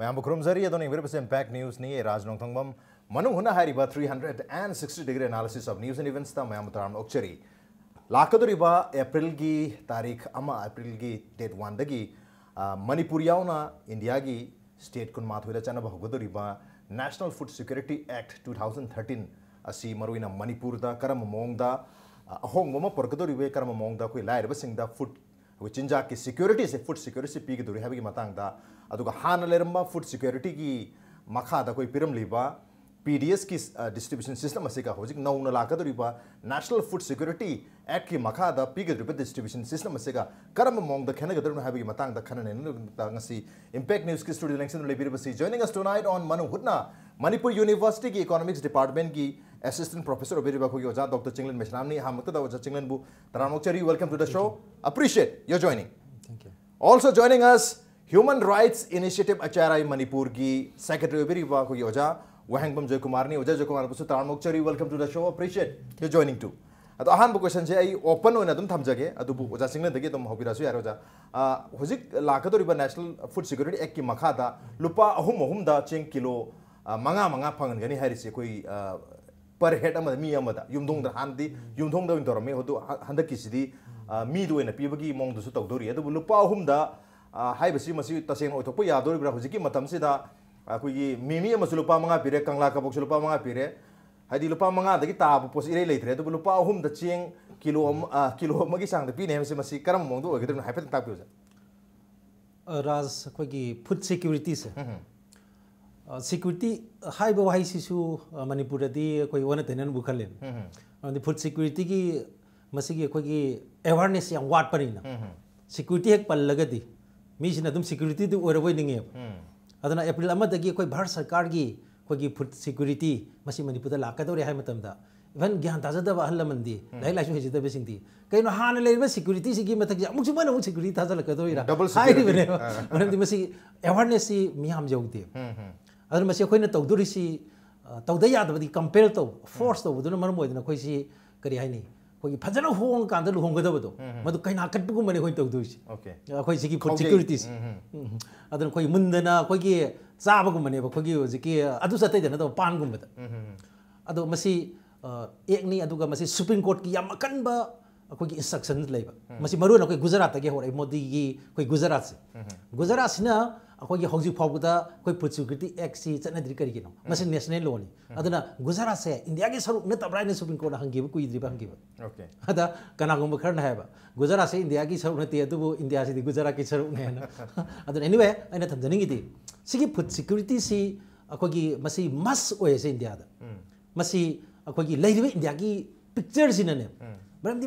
ꯃꯌꯥꯝ ꯕꯨꯈ꯭ꯔꯨꯝ ꯖꯔꯤ ꯑꯗꯣ ꯅꯤꯡꯕꯤꯔꯕꯁꯦ impact news ꯅꯤ ꯔꯥꯖ ꯅꯣꯡꯊꯪꯕꯝ ꯃꯅꯨꯡ ꯍꯨꯅ ꯍꯥꯏꯔꯤꯕ 360 degree analysis of news and ꯏꯚꯦꯟꯁꯇ ꯃꯌꯥꯝ ꯇꯥꯔꯝ ꯑꯣꯛꯆꯔꯤ ꯂꯥꯛꯀꯗꯣꯔꯤꯕ ꯑꯦꯄ꯭ꯔꯤꯜꯒꯤ ꯇꯥꯔꯤꯛ ꯑꯃ ꯑꯦꯄ꯭ꯔꯤꯜꯒꯤ ꯗꯦꯠ 1ꯗꯒꯤ ꯃꯅꯤꯄꯨꯔ ꯌꯥꯎꯅ ꯏꯟꯗꯤꯌꯥꯒꯤ ꯁ꯭ꯇꯦꯠ 19ꯗ ꯆꯠꯅꯕ ꯍꯧꯒꯗꯣꯔꯤꯕ ꯅꯦꯁꯅꯦꯜ ꯐꯨꯗ ꯁꯤꯀ꯭ꯌꯨꯔꯤꯇꯤ ꯑꯦꯛ 2013 ꯑꯁꯤ ꯃꯔꯨꯑꯣꯏꯅ ꯃꯅꯤꯄꯨꯔꯗ ꯀꯔꯝꯕ ꯃꯑꯣꯡꯗ ꯑꯍꯣꯡꯕ ꯑꯃ ꯄꯨꯔꯛꯀꯗꯣꯔꯤꯕ ꯀꯔꯝꯕ ꯃꯑꯣꯡꯗ ꯑꯩꯈꯣꯏ ꯂꯥꯏꯔꯕꯁꯤꯡꯗ ꯐꯨꯗ ꯑꯩꯈꯣꯏ ꯆꯤꯟꯖꯥꯛꯀꯤ ꯁꯤꯀ꯭ꯌꯨꯔꯤꯇꯤꯁꯦ ꯐꯨꯗ ꯁꯤꯀ꯭ꯌꯨꯔꯤꯇꯤ ꯄꯤꯒꯗꯣꯔꯤ ꯍꯥꯏꯕꯒꯤ ꯃꯇꯥꯡꯗ हाँ लेरम फ़ूड सिक्योरीटी की मखाद पीरमीब पी डी एस की डिस्ट्रीब्यूशन सिस्टम होजिक नौना लाकदरीब नेशनल फ़ूड सिक्योरीटी एक्ट की मखाद पीगदरीब डिस्ट्रीब्यूशन सिस्टम करम मौद खेनगदरों है खनने न्यूज़ की स्टूडियो लेंसन जॉइनिंग अस टुनाइट ऑन मनु हुना मणिपुर यूनिवर्सिटी की इकोनॉमिक्स डिपार्टमेंट की एसिस्टेंट प्रोफेसर ओबेरीब ओजा डॉक्टर चिंगलन मेशरामनी हामकदा ओजा चिंगलन बु. तरामोचरी welcome to the show appreciate your joining thank you also joining us human rights initiative अचाराई Manipur की सेक्रेटरी भी रिवा को योजा वहंगबम जय कुमार ने ओजा जय कुमार बसु तारण मोक्चरी welcome to the show appreciate you joining to तो अहम क्वेश्चन से ओपन होने अदम थमजगे अदुबु ओजा सिंगनदगी अदम हौबिरासु यार ओजा होजिक लाकदोरिबा नेशनल फ़ूड सिक्योरिटी एक्ट की मखादा लुपा अहुम अहुम दा चेंग किलो मंगा मंगा फंगनगनी हारिसे कोई पर हेड अमद मी अमद युमदोंग दा हानदी युमदोंग दा विंतोरमे होदु हंदकिसिदी मी दोइन पीबगी मोंग दुसु तौदोरी अदुबु लुपा अहुम दा हाइबसी मसी तसेंग लुपा मंगा पिरे कंगला कबोक लुपा मंगा पिरे हाइदि लुपा मंगा ताब पोस इरे लेते तो लुपा हुम किलो किलो मगी सांग द पिने हमसे मसी करम राज से सिक्योरिटी हाइब वहाई सिसु की मसी की अखुगी हेक मीसीन अदुम सिक्योरिटी दु अदना भारत सरकार की कोई फ़ूड सिक्योरिटी मनपुर मणिपुर है इवन ग्यान ताजदब अहल लाइ लाइस लाइक कई हाँ लेकिन सिक्यूरीटी सिक्योरिटी सिगी मतक जा मुछ मन मुछ सिक्योरिटी ताजल कदोइरा हाई बने मनम दी मसी अवेयरनेस सी तौदा फोर्स मरम ꯑꯩꯈꯣꯏꯒꯤ ꯐꯖꯅ ꯍꯣꯡꯉꯀꯥꯟꯗ ꯂꯨꯍꯣꯡꯒꯗꯕꯗꯣ ꯃꯗꯨ ꯀꯩꯅꯥ ꯀꯠꯄꯒꯨꯝꯕꯅꯤ ꯑꯩꯈꯣꯏꯅ ꯇꯧꯗꯣꯏꯁꯤ ꯑꯩꯈꯣꯏ ꯁꯤꯒꯤ ꯐꯨꯗ ꯁꯦꯀ꯭ꯌꯨꯔꯤꯇꯤꯁꯤ ꯑꯗꯨꯅ ꯑꯩꯈꯣꯏ ꯃꯨꯟꯗꯅ ꯑꯩꯈꯣꯏꯒꯤ ꯆꯥꯕꯒꯨꯝꯕꯅꯦꯕ ꯑꯩꯈꯣꯏꯒꯤ ꯍꯧꯖꯤꯛꯀꯤ ꯑꯗꯨ ꯆꯠꯇꯩꯗ ꯅꯠꯇꯕ ꯄꯥꯟꯒꯨꯝꯕꯗ ꯑꯗꯣ ꯃꯁꯤ ꯑꯦꯛꯅꯤ ꯑꯗꯨꯒ ꯃꯁꯤ ꯁꯨꯄ꯭ꯔꯤꯝ ꯀꯣꯔꯠꯀꯤ ꯌꯥꯝ ꯑꯀꯟꯕ ꯑꯩꯈꯣꯏꯒꯤ ꯏꯟꯁꯇ꯭ꯔꯛꯁꯟ ꯂꯩꯕ ꯃꯁꯤ ꯃꯔꯨꯑꯣꯏꯅ ꯑꯩꯈꯣꯏ ꯒꯨꯖꯔꯥꯠꯇꯒꯤ ꯍꯧꯔꯛꯏ ꯃꯣꯗꯤꯒꯤ ꯑꯩꯈꯣꯏ ꯒꯨꯖꯔꯥꯠꯁꯦ ꯒꯨꯖꯔꯥꯠꯁꯤꯅ अखोगी हौजी फाउगदा कोई पुचुगिटी एक्ट सी चनद्री नेशनल लॉ नि गुजरात से इंडिया के सरुक न तबराय सुप्रीम कोर्ट हंगिब कोई द्रिब हंगिब ओके अदा कनागुम खर न गुजरात से इंडिया की सरुक न इंडिया से गुजरात की सरुक ने न एनीवे अन थमजनिंग फुड सिक्योरिटी से अखोगी मस से इंडिया अखोगी इंडिया की पिक्चर सिनने बरमदी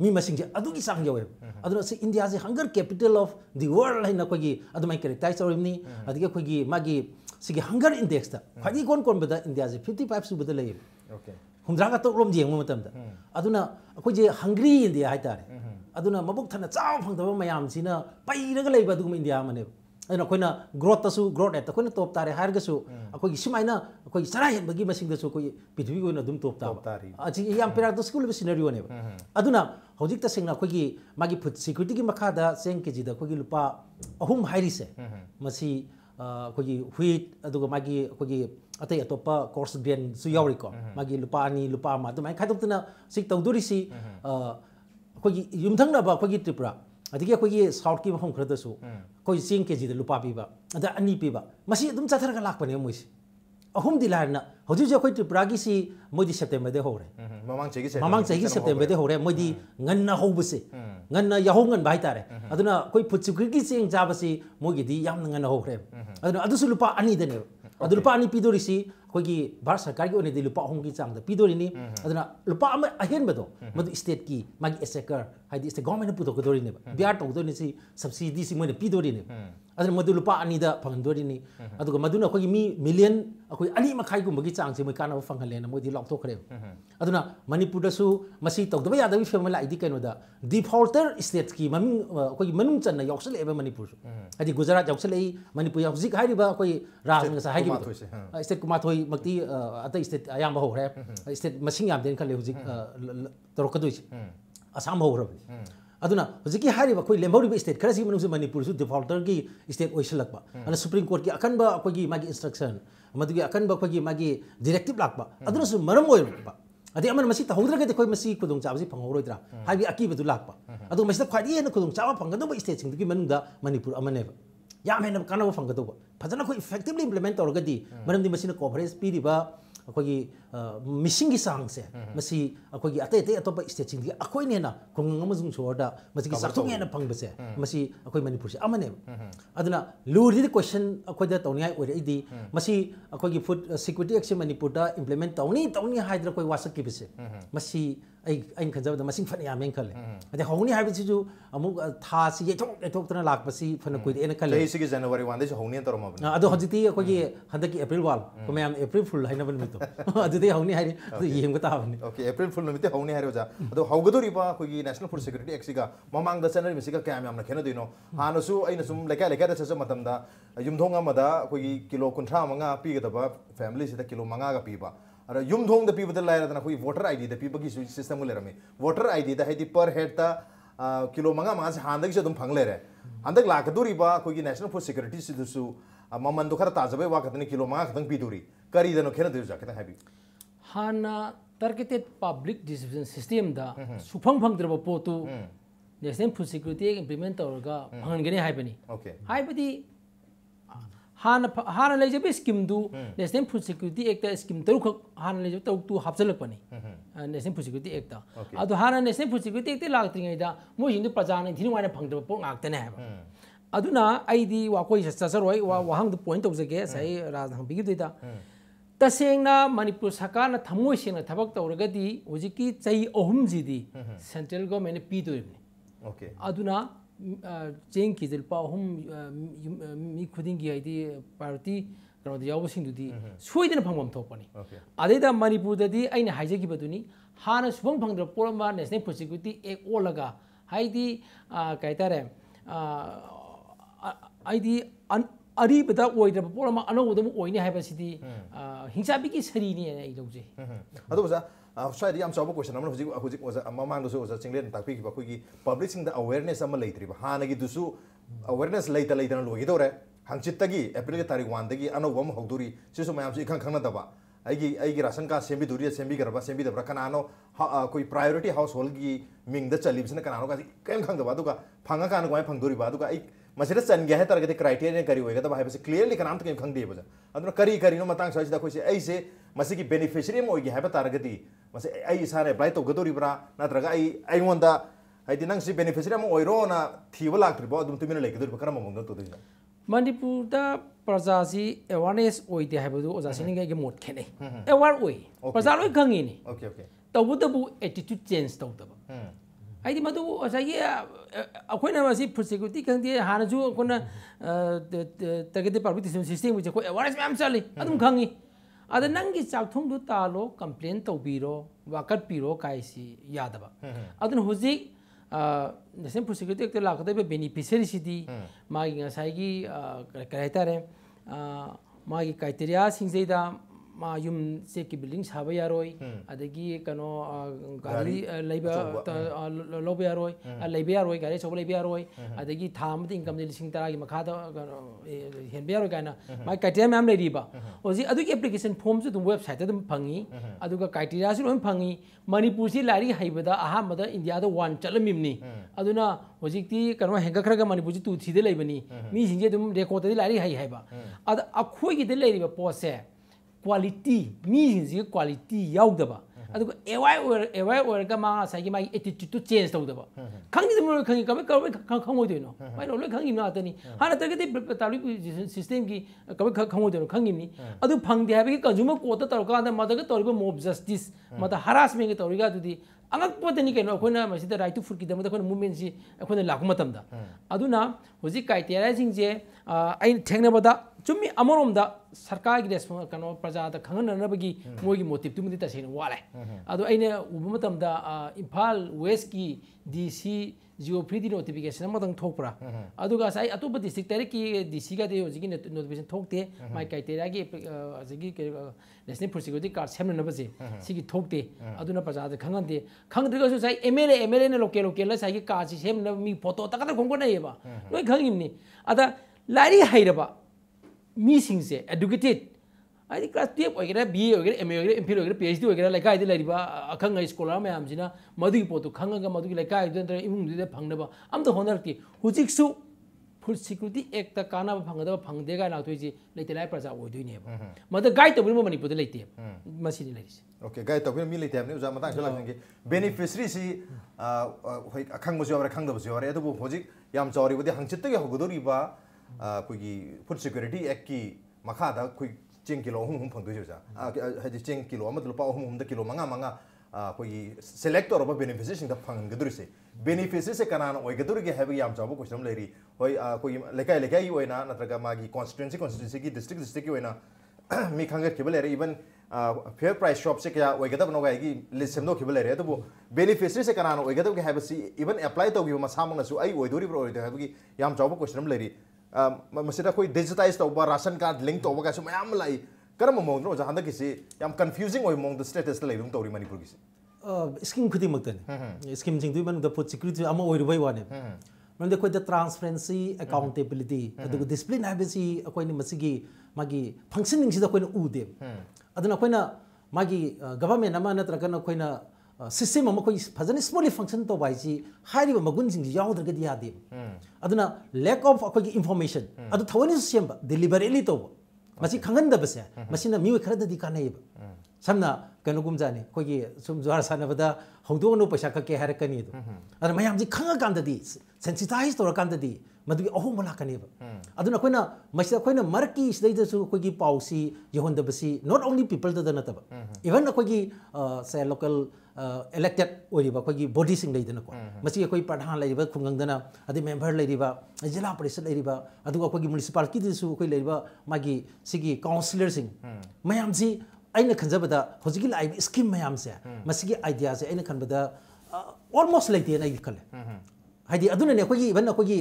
mi masing je adu gi sang jawe adu se india se hunger capital of the world hai na ko gi adu mai kare. Tai sorry ni adu ge ko gi ma gi se gi hunger index ta. Khadi kon kon bada india se 55 su bada lai okay. Humdra ga to lom je ngom tam hmm. da adu na ko je hungry india hai ta hmm. adu na mabuk thana chaw phang da ma yam si na pai ra ga lai ba du india ma ne. ꯑꯗꯨꯅ ꯑꯩꯈꯣꯏꯅ ꯒ꯭ꯔꯣꯠꯇꯁꯨ growth ꯔꯦꯠꯇ ꯑꯩꯈꯣꯏꯅ ꯇꯣꯞ ꯇꯥꯔꯦ ꯍꯥꯏꯔꯒꯁꯨ ꯑꯩꯈꯣꯏꯒꯤ ꯁꯨꯃꯥꯏꯅ ꯑꯩꯈꯣꯏꯒꯤ ꯆꯔꯥ ꯍꯦꯟꯕꯒꯤ ꯃꯁꯤꯡꯗꯁꯨ ꯑꯩꯈꯣꯏ ꯄ꯭ꯔꯤꯊꯤꯕꯤꯒꯤ ꯑꯣꯏꯅ ꯑꯗꯨꯝ ꯇꯣꯞ ꯇꯥꯕ ꯑꯁꯤ ꯌꯥꯝ ꯄꯦꯔꯥꯗꯣꯁꯤꯀꯜ ꯑꯣꯏꯕ ꯁꯤꯅꯔꯤꯑꯣꯅꯦꯕ ꯑꯗꯨꯅ ꯍꯧꯖꯤꯛ ꯇꯁꯦꯡꯅ ꯑꯩꯈꯣꯏꯒꯤ ꯃꯥꯒꯤ ꯐꯨꯗ ꯁꯦꯀ꯭ꯌꯨꯔꯤꯇꯤꯒꯤ ꯃꯈꯥꯗ ꯆꯦꯡ ꯀꯦꯖꯤꯗ ꯑꯩꯈꯣꯏꯒꯤ ꯂꯨꯄꯥ ꯑꯍꯨꯝ ꯍꯥꯏꯔꯤꯁꯦ ꯃꯁꯤ ꯑꯩꯈꯣꯏꯒꯤ ꯍꯨꯏꯠ ꯑꯗꯨꯒ ꯃꯥꯒꯤ ꯑꯩꯈꯣꯏꯒꯤ ꯑꯇꯩ ꯑꯇꯣꯞꯄ ꯀꯣꯔꯁ ꯒ꯭ꯔꯦꯟꯁꯨ ꯌꯥꯎꯔꯤꯀꯣ ꯃꯥꯒꯤ ꯂꯨꯄꯥ ꯑꯅꯤ ꯂꯨꯄꯥ ꯑꯃ ꯑꯗꯨꯃꯥꯏꯅ ꯈꯥꯏꯗꯣꯛꯇꯅ ꯁꯤ ꯇꯧꯗꯣꯔꯤꯁꯤ ꯑꯩꯈꯣꯏꯒꯤ ꯌꯨꯝꯊꯪꯅꯕ ꯑꯩꯈꯣꯏꯒꯤ ꯇ꯭ꯔꯤꯄꯨꯔꯥ ꯑꯗꯒꯤ ꯑꯩꯈꯣꯏꯒꯤ ꯁꯥꯎꯠꯀꯤ ꯃꯐꯝ ꯈꯔꯗꯁꯨ koisin ke ji de lupa bi ba da ani bi ba masi dum cha thar ka lak pane mois ahum dilar na hoji je khoi tripura gi si moi di september de ho re mamang che gi september mamang che gi september de ho re moi di ngan na ho bse ngan na yahong ngan bai ta re aduna koi phuchu gi gi sing ja bse moi gi di yam ngan na ho re aduna adu su lupa ani de ne adu lupa ani pi do ri si ꯑꯩꯈꯣꯏꯒꯤ ꯚꯥꯔꯠ ꯁꯔꯀꯥꯔꯒꯤ ꯑꯣꯏꯅꯗꯤ ꯂꯨꯄꯥ ꯑꯍꯨꯝꯒꯤ ꯆꯥꯡꯗ ꯄꯤꯗꯣꯔꯤꯅꯤ ꯑꯗꯨꯅ ꯂꯨꯄꯥ ꯑꯃ ꯑꯍꯦꯟꯕꯗꯣ ꯃꯗꯨ ꯏꯁꯇꯦꯠꯀꯤ ꯃꯥꯒꯤ ꯑꯦꯁꯦꯀꯔ ꯍꯥꯏꯗꯤ ꯏꯁꯇꯦꯠ ꯒꯣꯔꯃꯦꯟꯅ ꯄꯨꯊꯣꯛꯀꯗꯣꯔꯤꯅꯦꯕ ꯕꯤꯌꯥꯔ ꯇꯧꯗꯣꯏꯅꯤ ꯁꯤ ꯁꯕꯁꯤꯗꯤꯁꯤ ꯃꯣꯏꯅ ꯄꯤꯗꯣꯔꯤꯅꯦꯕ ꯑꯗꯨꯅ ꯃꯗꯨ ꯂꯨꯄꯥ ꯑꯅꯤꯗ ꯐꯪꯍꯟꯗꯣꯔꯤꯅꯤ ꯑꯗꯨꯒ ꯃꯗꯨꯅ ꯑꯩꯈꯣꯏꯒꯤ ꯃꯤ ꯃꯤꯂꯤꯌꯟ ꯑꯩꯈꯣꯏ ꯑꯅꯤ ꯃꯈꯥꯏꯒꯨꯝꯕꯒꯤ ꯆꯥꯡꯁꯦ ꯃꯣꯏ ꯀꯥꯟꯅꯕ ꯐꯪꯍꯜꯂꯦꯅ ꯃꯣꯏꯗꯤ ꯂꯥꯎꯊꯣꯛꯈ꯭ꯔꯦꯕ ꯑꯗꯨꯅ ꯃꯅꯤꯄꯨꯔꯗꯁꯨ ꯃꯁꯤ ꯇꯧꯗꯕ ꯌꯥꯗꯕꯒꯤ ꯐꯤꯕꯝ ꯑꯃ ꯂꯥꯛꯏꯗꯤ ꯀꯩꯅꯣꯗ ꯗꯤꯐꯣꯜꯇꯔ ꯏꯁꯇꯦꯠꯀꯤ ꯃꯃꯤꯡ ꯑꯩꯈꯣꯏꯒꯤ ꯃꯅꯨꯡ ꯆꯟꯅ ꯌꯥꯎꯁꯜꯂꯛꯑꯦꯕ ꯃꯅꯤꯄꯨꯔꯁꯨ ꯍꯥꯏꯗꯤ ꯒꯨꯖꯔꯥꯠ ꯌꯥꯎꯁꯜꯂꯛꯏ ꯃꯅꯤꯄꯨꯔ ꯍꯧꯖꯤꯛ ꯍꯥꯏꯔꯤꯕ ꯑꯩꯈꯣꯏ ꯔꯥꯖꯅ ꯉꯁꯥꯏ ꯍꯥꯏꯈꯤꯕꯗꯣ ꯀꯨꯟꯃꯥꯊꯣꯏꯁꯦ, ꯎꯝ. ꯏꯁꯇꯦꯠ ꯀꯨꯟꯃꯥꯊꯣꯏꯃꯛꯇꯤ ꯑꯇꯩ ꯏꯁꯇꯦꯠ ꯑꯌꯥꯝꯕ ꯍꯧꯈ꯭ꯔꯦ ꯏꯁꯇꯦꯠ ꯃꯁꯤꯡ ꯌꯥꯝꯗꯦꯅ ꯈꯜꯂꯦ ꯍꯧꯖꯤꯛ ꯇꯧꯔꯛꯀꯗꯣꯏꯁꯦ ꯑꯁꯥꯝ ꯍꯧꯈ꯭ꯔꯕꯅꯤ ꯑꯗꯨꯅ ꯍꯧꯖꯤꯛꯀꯤ ꯍꯥꯏꯔꯤꯕ ꯑꯩꯈꯣꯏ ꯂꯦꯝꯍꯧꯔꯤꯕ ꯏꯁꯇꯦꯠ ꯈꯔꯁꯤꯒꯤ ꯃꯅꯨꯡꯗ ꯃꯅꯤꯄꯨꯔꯁꯨ ꯗꯤꯐꯣꯜꯇꯔꯒꯤ ꯏꯁꯇꯦꯠ ꯑꯣꯏꯁꯤꯜꯂꯛꯄ ꯑꯗꯨꯅ ꯁꯨꯄ꯭ꯔꯤꯝ ꯀꯣꯔꯠꯀꯤ ꯑꯀꯟꯕ ꯑꯩꯈꯣꯏꯒꯤ ꯃꯥꯒꯤ ꯏꯟꯁꯇ꯭ꯔꯛꯁꯟ ꯃꯗꯨꯒꯤ ꯑꯀꯟꯕ ꯑꯩꯈꯣꯏꯒꯤ ꯃꯥꯒꯤ ꯗꯤꯔꯦꯛꯇꯤꯞ ꯂꯥꯛꯄ ꯑꯗꯨꯅꯁꯨ ꯃꯔꯝ ꯑꯣꯏꯔꯛꯄ ꯑꯗꯩ ꯑꯃꯅ ꯃꯁꯤ ꯇꯧꯍꯧꯗ꯭ꯔꯒꯗꯤ ꯑꯩꯈꯣꯏ ꯃꯁꯤ ꯈꯨꯗꯣꯡꯆꯥꯕꯁꯤ ꯐꯪꯍꯧꯔꯣꯏꯗ꯭ꯔꯥ ꯍꯥꯏꯕꯒꯤ ꯑꯀꯤꯕꯗꯨ ꯂꯥꯛꯄ ꯑꯗꯨꯒ ꯃꯁꯤꯗ ꯈ꯭ꯋꯥꯏꯗꯒꯤ ꯍꯦꯟꯅ ꯈꯨꯗꯣꯡꯆꯥꯕ ꯐꯪꯒꯗꯧꯕ ꯏꯁꯇꯦꯠꯁꯤꯡꯗꯨꯒꯤ ꯃꯅꯨꯡꯗ ꯃꯅꯤꯄꯨꯔ ꯑꯃꯅꯦꯕ ꯌꯥꯝ ꯍꯦꯟꯅ ꯀꯥꯟꯅꯕ ꯐꯪꯒꯗꯧꯕ ꯐꯖꯅ ꯑꯩꯈꯣꯏ ꯏꯐꯦꯛꯇꯤꯕꯂꯤ ꯏꯝꯄ꯭ꯂꯤꯃꯦꯟ ꯇꯧꯔꯒꯗꯤ ꯃꯔꯝꯗꯤ ꯃꯁꯤꯅ ꯀꯣꯚꯔꯦꯖ ꯄꯤꯔꯤꯕ ꯑꯩꯈꯣꯏꯒꯤ ꯃꯤꯁꯤꯡꯒꯤ ꯆꯥꯡꯁꯦ ꯃꯁꯤ ꯑꯩꯈꯣꯏꯒꯤ ꯑꯇꯩ ꯑꯇꯩ ꯑꯇꯣꯞꯄ ꯏꯁꯇꯦꯠꯁꯤꯡꯗꯒꯤ ꯑꯩꯈꯣꯏꯅ ꯍꯦꯟꯅ ꯈꯨꯡꯒꯪ ꯑꯃꯁꯨꯡ ꯁꯣꯍꯔꯗ ꯃꯁꯤꯒꯤ ꯆꯥꯛꯊꯣꯡ ꯍꯦꯟꯅ ꯐꯪꯕꯁꯦ ꯃꯁꯤ ꯑꯩꯈꯣꯏ ꯃꯅꯤꯄꯨꯔꯁꯦ ꯑꯃꯅꯦꯕ ꯑꯗꯨꯅ ꯂꯨꯔꯤꯗꯤ ꯀꯣꯏꯁꯟ ꯑꯩꯈꯣꯏꯗ ꯇꯧꯅꯤꯡꯉꯥꯏ ꯑꯣꯏꯔꯛꯏꯗꯤ ꯃꯁꯤ ꯑꯩꯈꯣꯏꯒꯤ ꯐꯨꯗ ꯁꯤꯀ꯭ꯌꯨꯔꯤꯇꯤ ꯑꯦꯛꯁꯦ ꯃꯅꯤꯄꯨꯔꯗ ꯏꯝꯄ꯭ꯂꯤꯃꯦꯟ ꯇꯧꯅꯤ ꯇꯧꯅꯤ ꯍꯥꯏꯗꯅ ꯑꯩꯈꯣꯏ ꯋꯥꯁꯛꯈꯤꯕꯁꯦ ꯃꯁꯤ ꯑꯩ ꯑꯩꯅ ꯈꯟꯖꯕꯗ ꯃꯁꯤꯡ ꯐꯅ ꯌꯥꯝꯃꯦꯅ ꯈꯜꯂꯦ ꯑꯗꯩ ꯍꯧꯅꯤ ꯍꯥꯏꯕꯁꯤꯁꯨ ꯑꯃꯨꯛ ꯊꯥꯁꯤ ꯌꯩꯊꯣꯛ ꯌꯩꯊꯣꯛꯇꯅ ꯂꯥꯛꯄꯁꯤ ꯐꯅ ꯀꯨꯏꯔꯛꯑꯦꯅ ꯈꯜꯂꯦ ꯆꯍꯤꯁꯤꯒꯤ ꯖꯅꯋꯥꯔꯤ ꯋꯥꯟꯗꯩꯁꯨ ꯍꯧꯅꯤꯅ ꯇꯧꯔꯝꯃꯕꯅꯤ ꯑꯗꯣ ꯍꯧꯖꯤꯛꯇꯤ ꯑꯩꯈꯣꯏꯒꯤ ꯍꯟꯗꯛꯀꯤ ꯑꯦꯄ꯭ꯔꯤꯜ ꯋꯥꯜ ꯑꯩꯈꯣꯏ ꯃꯌꯥꯝ ꯑꯦꯄ꯭ꯔꯤꯜ ꯐꯨꯜ ꯍꯥꯏꯅꯕ ꯅꯨꯃꯤꯠꯇꯣ ꯑꯗꯨꯗꯩ ꯍꯧꯅꯤ ꯍꯥꯏꯔꯤ ꯑꯗꯨ ꯌꯦꯡꯕ ꯇꯥꯕꯅꯤ ओके अप्रैल फुल नुमिते हौनी हारे ओजा अदो हौगदोरिबा अखोगी नेशनल फूड सिक्योरिटी एक्ट सिगा ममांगदा चनरी मिसिगा कयाम यामना खेनदोइनो हानसु अइना सुम लेका लेका दा चचा मतमदा युमधोंग अमदा अखोगी किलो कुंथ्रा मंगा पीगदबा फैमिली सिदा किलो मंगा गा पीबा अर युमधोंग दा पीबदा लायरदना अखोगी वोटर आईडी दा पीबगी सिस्टम लेरमी वोटर आईडी दा हेदी पर हेड ता किलो मंगा मंगा से हांदगी से दुम फंग लेरे हंदक लाकदोरिबा अखोगी नेशनल फूड सिक्योरिटी सिदुसु हा टारगेटेड पब्लिक डिस्ट्रीब्यूशन सिस्टम सूफंग फंग्रब पोत नेशनल फ़ूड एक इंप्लीमेंट तौर फंगने हाँ लेजब scheme national food security act scheme तरुख हाँ लेजब तरुकू हापलपनी नेशनल फ़ूड सिक्योरिटी एक्ट अब हाँ नेशनल फ़ूड सिक्योरिटी एक्ट लाती मोदी प्रजा इधन फंग्रब पोटने वाको चाचर वहाँ पॉइंट तौजे सही राजना हम्बीद ꯃꯅꯤꯄꯨꯔ ꯁꯔꯀꯥꯔꯅ ꯊꯃꯣꯏ ꯁꯦꯡꯅ ꯊꯕꯛ ꯇꯧꯔꯒꯗꯤ ꯍꯧꯖꯤꯛꯀꯤ ꯆꯍꯤ ꯑꯍꯨꯝꯁꯤꯗꯤ ꯁꯦꯟꯇ꯭ꯔꯦꯜ ꯒꯣꯔꯃꯦꯟꯅ ꯄꯤꯗꯣꯔꯤꯕꯅꯤ ओके ꯑꯗꯨꯅ ꯎꯝ, ꯑ, ꯆꯦꯡ ꯀꯦꯖꯤ ꯂꯨꯄꯥ ꯑꯍꯨꯝ ꯑ, ꯌꯨꯝ- ꯑ, ꯃꯤ ꯈꯨꯗꯤꯡꯒꯤ ꯍꯥꯏꯗꯤ ꯄ꯭ꯔꯥꯏꯌꯣꯔꯤꯇꯤ ꯀꯩꯅꯣꯗ ꯌꯥꯎꯕꯁꯤꯡꯗꯨꯗꯤ ꯁꯣꯏꯗꯅ ꯐꯪꯐꯝ ꯊꯣꯛꯄꯅꯤ ओके ꯑꯗꯩꯗ ꯃꯅꯤꯄꯨꯔꯗꯗꯤ ꯑꯩꯅ ꯍꯥꯏꯖꯈꯤꯕꯗꯨꯅꯤ ꯍꯥꯟꯅ ꯁꯨꯐꯪ ꯐꯪꯗ꯭ꯔꯕ ꯄꯣꯠ ꯑꯃ ꯅꯦꯁꯅꯦꯜ ꯐꯨꯗ ꯁꯦꯀ꯭ꯌꯨꯔꯤꯇꯤ ꯑꯦꯛ ꯑꯣꯜꯂꯒ ꯍꯥꯏꯗꯤ ꯑ, ꯀꯩ ꯍꯥꯏꯇꯥꯔꯦ ꯑ, ꯑ- ꯍꯥꯏꯗꯤ ꯑꯟ- ꯑꯔꯤꯕꯗ ꯑꯣꯏꯗ꯭ꯔꯕ ꯄꯣꯠ ꯑꯃ ꯑꯅꯧꯕꯗ ꯑꯃꯨꯛ ꯑꯣꯏꯅꯤ ꯍꯥꯏꯕꯁꯤꯗꯤ ꯑ, ꯍꯤꯡꯆꯥꯕꯤꯒꯤ ꯁꯔꯤꯅꯦꯅ ꯑꯩ ꯂꯧꯖꯩ ꯑꯗꯨ ꯑꯣꯖꯥ ꯁ꯭ꯋꯥꯏꯗ ꯌꯥꯝ ꯆꯥꯎꯕ ꯀꯣꯏꯁꯟ ꯑꯃꯅ ꯍꯧꯖꯤꯛ ꯍꯧꯖꯤꯛ ꯑꯣꯖꯥ ꯃꯃꯥꯡꯗꯁꯨ ꯑꯣꯖꯥ ꯆꯤꯡꯂꯦꯟ ꯇꯥꯛꯄꯤꯈꯤꯕ ꯑꯩꯈꯣꯏꯒꯤ ꯄꯕ꯭ꯂꯤꯛꯁꯤꯡꯗ ꯑꯋꯦꯔꯅꯦꯁ ꯑꯃ ꯂꯩꯇ꯭ꯔꯤꯕ ꯍꯥꯟꯅꯒꯤꯗꯨꯁꯨ ꯑꯋꯦꯔꯅꯦꯁ ꯂꯩꯇ ꯂꯩꯇꯅ ꯂꯣꯏꯒꯗꯧꯔꯦ ꯍꯪꯆꯤꯠꯇꯒꯤ ꯑꯦꯄ꯭ꯔꯤꯜꯒꯤ ꯇꯥꯔꯤꯛ ꯋꯥꯟꯗꯒꯤ ꯑꯅꯧꯕ ꯑꯃ ꯍꯧꯗꯣꯔꯤ ꯁꯤꯁꯨ ꯃꯌꯥꯝꯁꯨ ꯏꯈꯪ ꯈꯪꯅꯗꯕ ꯑꯩꯒꯤ ꯑꯩꯒꯤ ꯔꯥꯁꯟ ꯀꯥꯔꯗ ꯁꯦꯝꯕꯤꯗꯣꯔꯤ ꯁꯦꯝꯕꯤꯒꯗꯕ꯭ꯔꯥ ꯁꯦꯝꯕꯤꯗꯕ꯭ꯔꯥ ꯀꯅꯥꯅꯣ ꯍ- ꯑꯩꯈꯣꯏ ꯄ꯭ꯔꯥꯏꯌꯣꯔꯤꯇꯤ ꯍꯥꯎꯁ ꯍꯣꯜꯒꯤ ꯃꯤꯡꯗ ꯆꯜꯂꯤꯕꯁꯤꯅ ꯀꯅꯥꯅꯣ ꯀꯥꯁꯤ ꯀꯔꯤꯝ ꯈꯪꯗꯕ ꯑꯗꯨꯒ ꯐꯪꯉꯀꯥꯟꯗ ꯀꯃꯥꯏꯅ ꯐꯪꯗꯣꯔꯤꯕ ꯑꯗꯨꯒ ꯑꯩ मसे चन तरह क्राइटेरिया करी होगा है क्लियरली कनाम कहीं खादे बजा करी करीनोंसे मसी बेनीफिशरी है तारगे इसा एप्लाई तौगदरीबरा नत्रगा है नंस बेनीफिशरीरोना थीब लाद्रीबो तुम लेगदरीब कम मौन तौद मनपुर प्रजासी एवारनेस होते हैं ओजा सिंह मोट खेने एवार प्रजा लो खीने तबूब एटीट्यूड चेंज तौदब ꯑꯣꯏꯗꯦ ꯍꯥꯏꯕꯗꯨ ꯑꯣꯖꯥ ꯁꯤꯅꯤꯡꯒꯩꯒꯤ ꯃꯣꯠ ꯈꯦꯠꯅꯩ ꯑꯦꯋꯥꯔ ꯑꯣꯏ ꯄ꯭ꯔꯖꯥ ꯂꯣꯏ ꯈꯪꯉꯤꯅꯤ ꯑꯣꯀꯦ ꯑꯣꯀꯦ ꯇꯧꯕꯇꯕꯨ ꯑꯦꯇꯤꯇ꯭ꯌꯨꯠ ꯆꯦꯟꯖ ꯇꯧꯗꯕ ꯍꯥꯏꯗꯤ ꯃꯗꯨ ꯉꯁꯥꯏꯒꯤ ꯑ, ꯑ, ꯑꯩꯈꯣꯏꯅ ꯃꯁꯤ ꯐꯨꯗ ꯁꯦꯀ꯭ꯌꯨꯔꯤꯇꯤ ꯈꯪꯗꯦ ꯍꯥꯟꯅꯁꯨ ꯑꯩꯈꯣꯏꯅ ꯇꯥꯔꯒꯦꯇꯦꯠ ꯄꯥꯕ꯭ꯂꯤꯛ ꯗꯤꯁꯇ꯭ꯔꯤꯕ꯭ꯌꯨꯁꯟ ꯁꯤꯁꯇꯦꯝꯒꯤꯁꯦ ꯑꯩꯈꯣꯏ ꯑꯦꯋꯥꯔꯅꯦꯁ ꯃꯌꯥꯝ ꯆꯠꯂꯤ ꯑꯗꯨꯝ ꯈꯪꯉꯤ ꯑꯗ ꯅꯪꯒꯤ ꯆꯥꯛꯊꯣꯡꯗꯨ ꯇꯥꯜꯂꯣ ꯀꯝꯄ꯭ꯂꯦꯟ ꯇꯧꯕꯤꯔꯣ ꯋꯥꯀꯠꯄꯤꯔꯣ ꯀꯥꯏꯁꯤ ꯌꯥꯗꯕ ꯑꯗꯨꯅ ꯍꯧꯖꯤꯛ ꯅꯦꯁꯅꯦꯜ ꯐꯨꯗ ꯁꯦꯀ꯭ꯌꯨꯔꯤꯇꯤ ꯑꯦꯛꯇ ꯂꯥꯛꯀꯗꯧꯔꯤꯕ ꯕꯦꯅꯤꯐꯤꯁꯔꯤꯁꯤꯗꯤ ꯃꯥꯒꯤ ꯉꯁꯥꯏꯒꯤ ꯑ, ꯀꯔꯤ ꯀꯔꯤ ꯍꯥꯏꯇꯥꯔꯦ ꯑ, ꯃꯥꯒꯤ ꯀ꯭ꯔꯥꯏꯇꯦꯔꯤꯌꯥꯁꯤꯡꯁꯤꯗ मा युम से की बिल्डिंग साब यारोय अदगी कनो गाड़ी लोब यारोय लेबा यारोय गाड़ी सब लेबा यारोय अदगी इनकम दि लिसिंग तरा की मखा दा हेन यारोय काना क्राइटेरिया मैम लेरीबा एप्लीकेशन फोम से वेबसाइट तुम फंगी अदुगा क्राइटेरिया से लोम फंगी मणिपुर से लारी हाइबदा आहा इंडिया वन चलमिमनी अदुना होजिक्ति कनो हेंगखरगा मणिपुर से टू थ्री लेबनी मी सिंजे है रेकॉर्ड की quality means ye quality yaug da ba adu ay or ay or ga ma sa gi ma attitude to change to da ba khang ni mo khang ka ka khang khang ho de no mai lo khang im na ta ni ha na ta ge de ta lu system gi ka ka khang ho de no khang im ni adu phang de ha bi ka ju ma ko ta ta ka da ma da ge to ri mob justice ma da harassment ge to ri ga du di. Angak po de ni ke no ko na ma si da right to food ki da ma da ko movement si ko na la ku ma tam da. Adu na ho ji kai te ra sing je ai theng na ba da Chummi amorom da sarkar gi response kano praja da kangan na bagi moi gi motive tum dita sin wale. adu aine ubum tam da impal weski dc zio pridi notifikasi nama dang tok pra. adu ga sai atu pati sikta rekik dc ga de hoji ki notification tok te mai kai tera gi hoji ki national police security card sem nana baje si gi tok te adu na praja da khangan de kang tiga su sai emele emele ne loke loke la sai gi karsi sem nana mi pototakata kongko na yeba. noi kang imni ada lari hai ra ba ꯃꯤꯁꯤꯡꯁꯦ educated ꯍꯥꯏꯗꯤ class ꯇꯨꯌꯦꯞ ꯑꯣꯏꯒꯦꯔꯥ B A ꯑꯣꯏꯒꯦꯔꯥ M A ꯑꯣꯏꯒꯦꯔꯥ M field ꯑꯣꯏꯒꯦꯔꯥ P H D ꯑꯣꯏꯒꯦꯔꯥ ꯂꯩꯀꯥꯏꯗ ꯂꯩꯔꯤꯕ ꯑꯈꯪ ꯑꯍꯩ ꯁ꯭ꯀꯣꯂꯔ ꯃꯌꯥꯝꯁꯤꯅ ꯃꯗꯨꯒꯤ ꯄꯣꯠꯇꯨ ꯈꯪꯉꯒ ꯃꯗꯨꯒꯤ ꯂꯩꯀꯥꯏꯗꯨꯗ ꯅꯠꯇ꯭ꯔꯒ ꯏꯃꯨꯡꯗꯨꯗ ꯐꯪꯅꯕ ꯑꯝꯇ ꯍꯣꯠꯅꯔꯛꯇꯦ ꯍꯧꯖꯤꯛꯁꯨ ꯐꯨꯗ ꯁꯤꯀ꯭ꯌꯨꯔꯤꯇꯤ ꯑꯦꯛꯇ ꯀꯥꯟꯅꯕ ꯐꯪꯒꯗꯕ ꯐꯪꯗꯦ ꯀꯥꯏꯅ ꯂꯥꯛꯇꯣꯏꯁꯤ ꯂꯩꯇ ꯂꯥꯏ ꯄ꯭ꯔꯖꯥ ꯑꯣꯏꯗꯣꯏꯅꯦꯕ ꯃꯗ ꯒꯥꯏꯗ ꯇꯧꯕꯤꯅ ꯃꯅꯤꯄꯨꯔꯗ ꯂꯩꯇꯦ ꯃꯁꯤꯅꯤ ꯂꯩꯔꯤꯁꯦ ꯑꯣꯀꯦ ꯒꯥꯏꯗ ꯇꯧꯕꯤꯅ ꯃꯤ ꯂꯩꯇꯦ ꯍꯥꯏꯕꯅꯤ ꯑꯣꯖꯥ ꯃꯇꯥꯡꯁꯨ ꯂꯥꯛꯆꯒꯦ ꯕꯦꯅꯤꯐꯤꯁꯔꯤꯁꯤ ꯍꯣꯏ ꯑꯈꯪꯕꯁꯨ ꯌꯥꯎꯔꯦ ꯈꯪꯗꯕꯁꯨ ꯌꯥꯎꯔꯦ ꯑꯗꯨꯕꯨ ꯍꯧꯖꯤꯛ ꯌꯥꯝ ꯆꯥꯎꯔꯤꯕꯗꯤ ꯍꯪꯆꯤꯠꯇꯒꯤ ꯍꯧꯒꯗꯧꯔꯤꯕ फ़ूड सिक्योरिटी एक्ट की मखादा चेंग किलो हम हम फंगदो जोजा हादि चेंग किलो अमद लुपा हम हम द किलो मंगा मंगा कोई सेलेक्ट तौर से ओइगदोरिगे हैबि याम चाबो क्वेश्चन लेकाय ओइना नत्रगा मागी कॉन्स्टिट्यूएंसी कॉन्स्टिट्यूएंसी की डिस्ट्रिक्ट डिस्ट्रिक्ट की ओइना मी खंगत लेरे इवन फेयर प्राइस शॉप से क्या ओइगदब नो गायगी लिस्ट सेमदो खिबल लेरे तबु बेनिफिशरी से कनान ओइगदब के हैबसी इवन अप्लाई अजिटाइज तपा राशन कार्ड लिङ्क म्याम लिए कर मौदन हनदेखि कन्फ्युजिङ मौम स्म त स्किम खुदिमत स्किमदुङ फुड सेक्युरी अहिले त्रान्सपरेसी एकाउन्टेबलिटी अब डिसप्लिन अनि माङसिङसँग अन उदे अन अघि गभमेन्टमा नत्रकन system mo ko phajani small function to bai ji high ba magun jing yaw dar ga diya de aduna lack of ko information adu thawani sem ba deliberately to 마치 강한다 버세 마시나 미위 카라다 디카네 이브 삼나 간우금자네 거기 좀 좋아라 사나보다 홍도노 버샤카게 하르카니도 아니 마양지 강한 간다디 센시타이즈 돌아간다디 ꯃꯗꯨꯒꯤ ꯑꯍꯣꯡꯕ ꯂꯥꯛꯀꯅꯦꯕ ꯑꯗꯨꯅ ꯑꯩꯈꯣꯏꯅ ꯃꯁꯤꯗ ꯑꯩꯈꯣꯏꯅ ꯃꯔꯛꯀꯤ ꯁꯤꯗꯩꯗꯁꯨ ꯑꯩꯈꯣꯏꯒꯤ ꯄꯥꯎꯁꯤ ꯌꯧꯍꯟꯗꯕꯁꯤ ꯅꯣꯠ ꯑꯣꯟꯂꯤ ꯄꯤꯄꯜꯗꯗ ꯅꯠꯇꯕ ꯏꯚꯟ ꯑꯩꯈꯣꯏꯒꯤ ꯁꯦ ꯂꯣꯀꯦꯜ elected ꯑꯣꯏꯔꯤꯕ ꯑꯩꯈꯣꯏꯒꯤ ꯕꯣꯗꯤꯁꯤꯡ ꯂꯩꯗꯅꯀꯣ ꯃꯁꯤ ꯑꯩꯈꯣꯏ ꯄ꯭ꯔꯙꯥꯟ ꯂꯩꯔꯤꯕ ꯈꯨꯡꯒꯪꯗꯅ ꯑꯗꯩ ꯃꯦꯝꯕꯔ ꯂꯩꯔꯤꯕ ꯖꯤꯂꯥ ꯄꯔꯤꯁꯠ ꯂꯩꯔꯤꯕ ꯑꯗꯨꯒ ꯑꯩꯈꯣꯏꯒꯤ ꯃ꯭ꯌꯨꯅꯤꯁꯤꯄꯥꯂꯤꯇꯤꯗꯁꯨ ꯑꯩꯈꯣꯏ ꯂꯩꯔꯤꯕ ꯃꯥꯒꯤ ꯁꯤꯒꯤ ꯀꯥꯎꯟꯁꯤꯂꯔꯁꯤꯡ ꯃꯌꯥꯝꯁꯤ ꯑꯩꯅ ꯈꯟꯖꯕꯗ ꯍꯧꯖꯤꯛꯀꯤ ꯂꯥꯛꯏꯕ ꯁ꯭ꯀꯤꯝ ꯃꯌꯥꯝꯁꯦ ꯃꯁꯤꯒꯤ ꯑꯥꯏꯗꯤꯌꯥꯁꯦ ꯑꯩꯅ ꯈꯟꯕꯗ ꯑꯣꯜꯃꯣꯁ ꯂꯩꯇꯦꯅ ꯑꯩꯗꯤ ꯈꯜꯂꯦ ꯍꯥꯏꯗꯤ ꯑꯗꯨꯅꯅꯦ ꯑꯩꯈꯣꯏꯒꯤ ꯏꯚꯟ ꯑꯩꯈꯣꯏꯒꯤ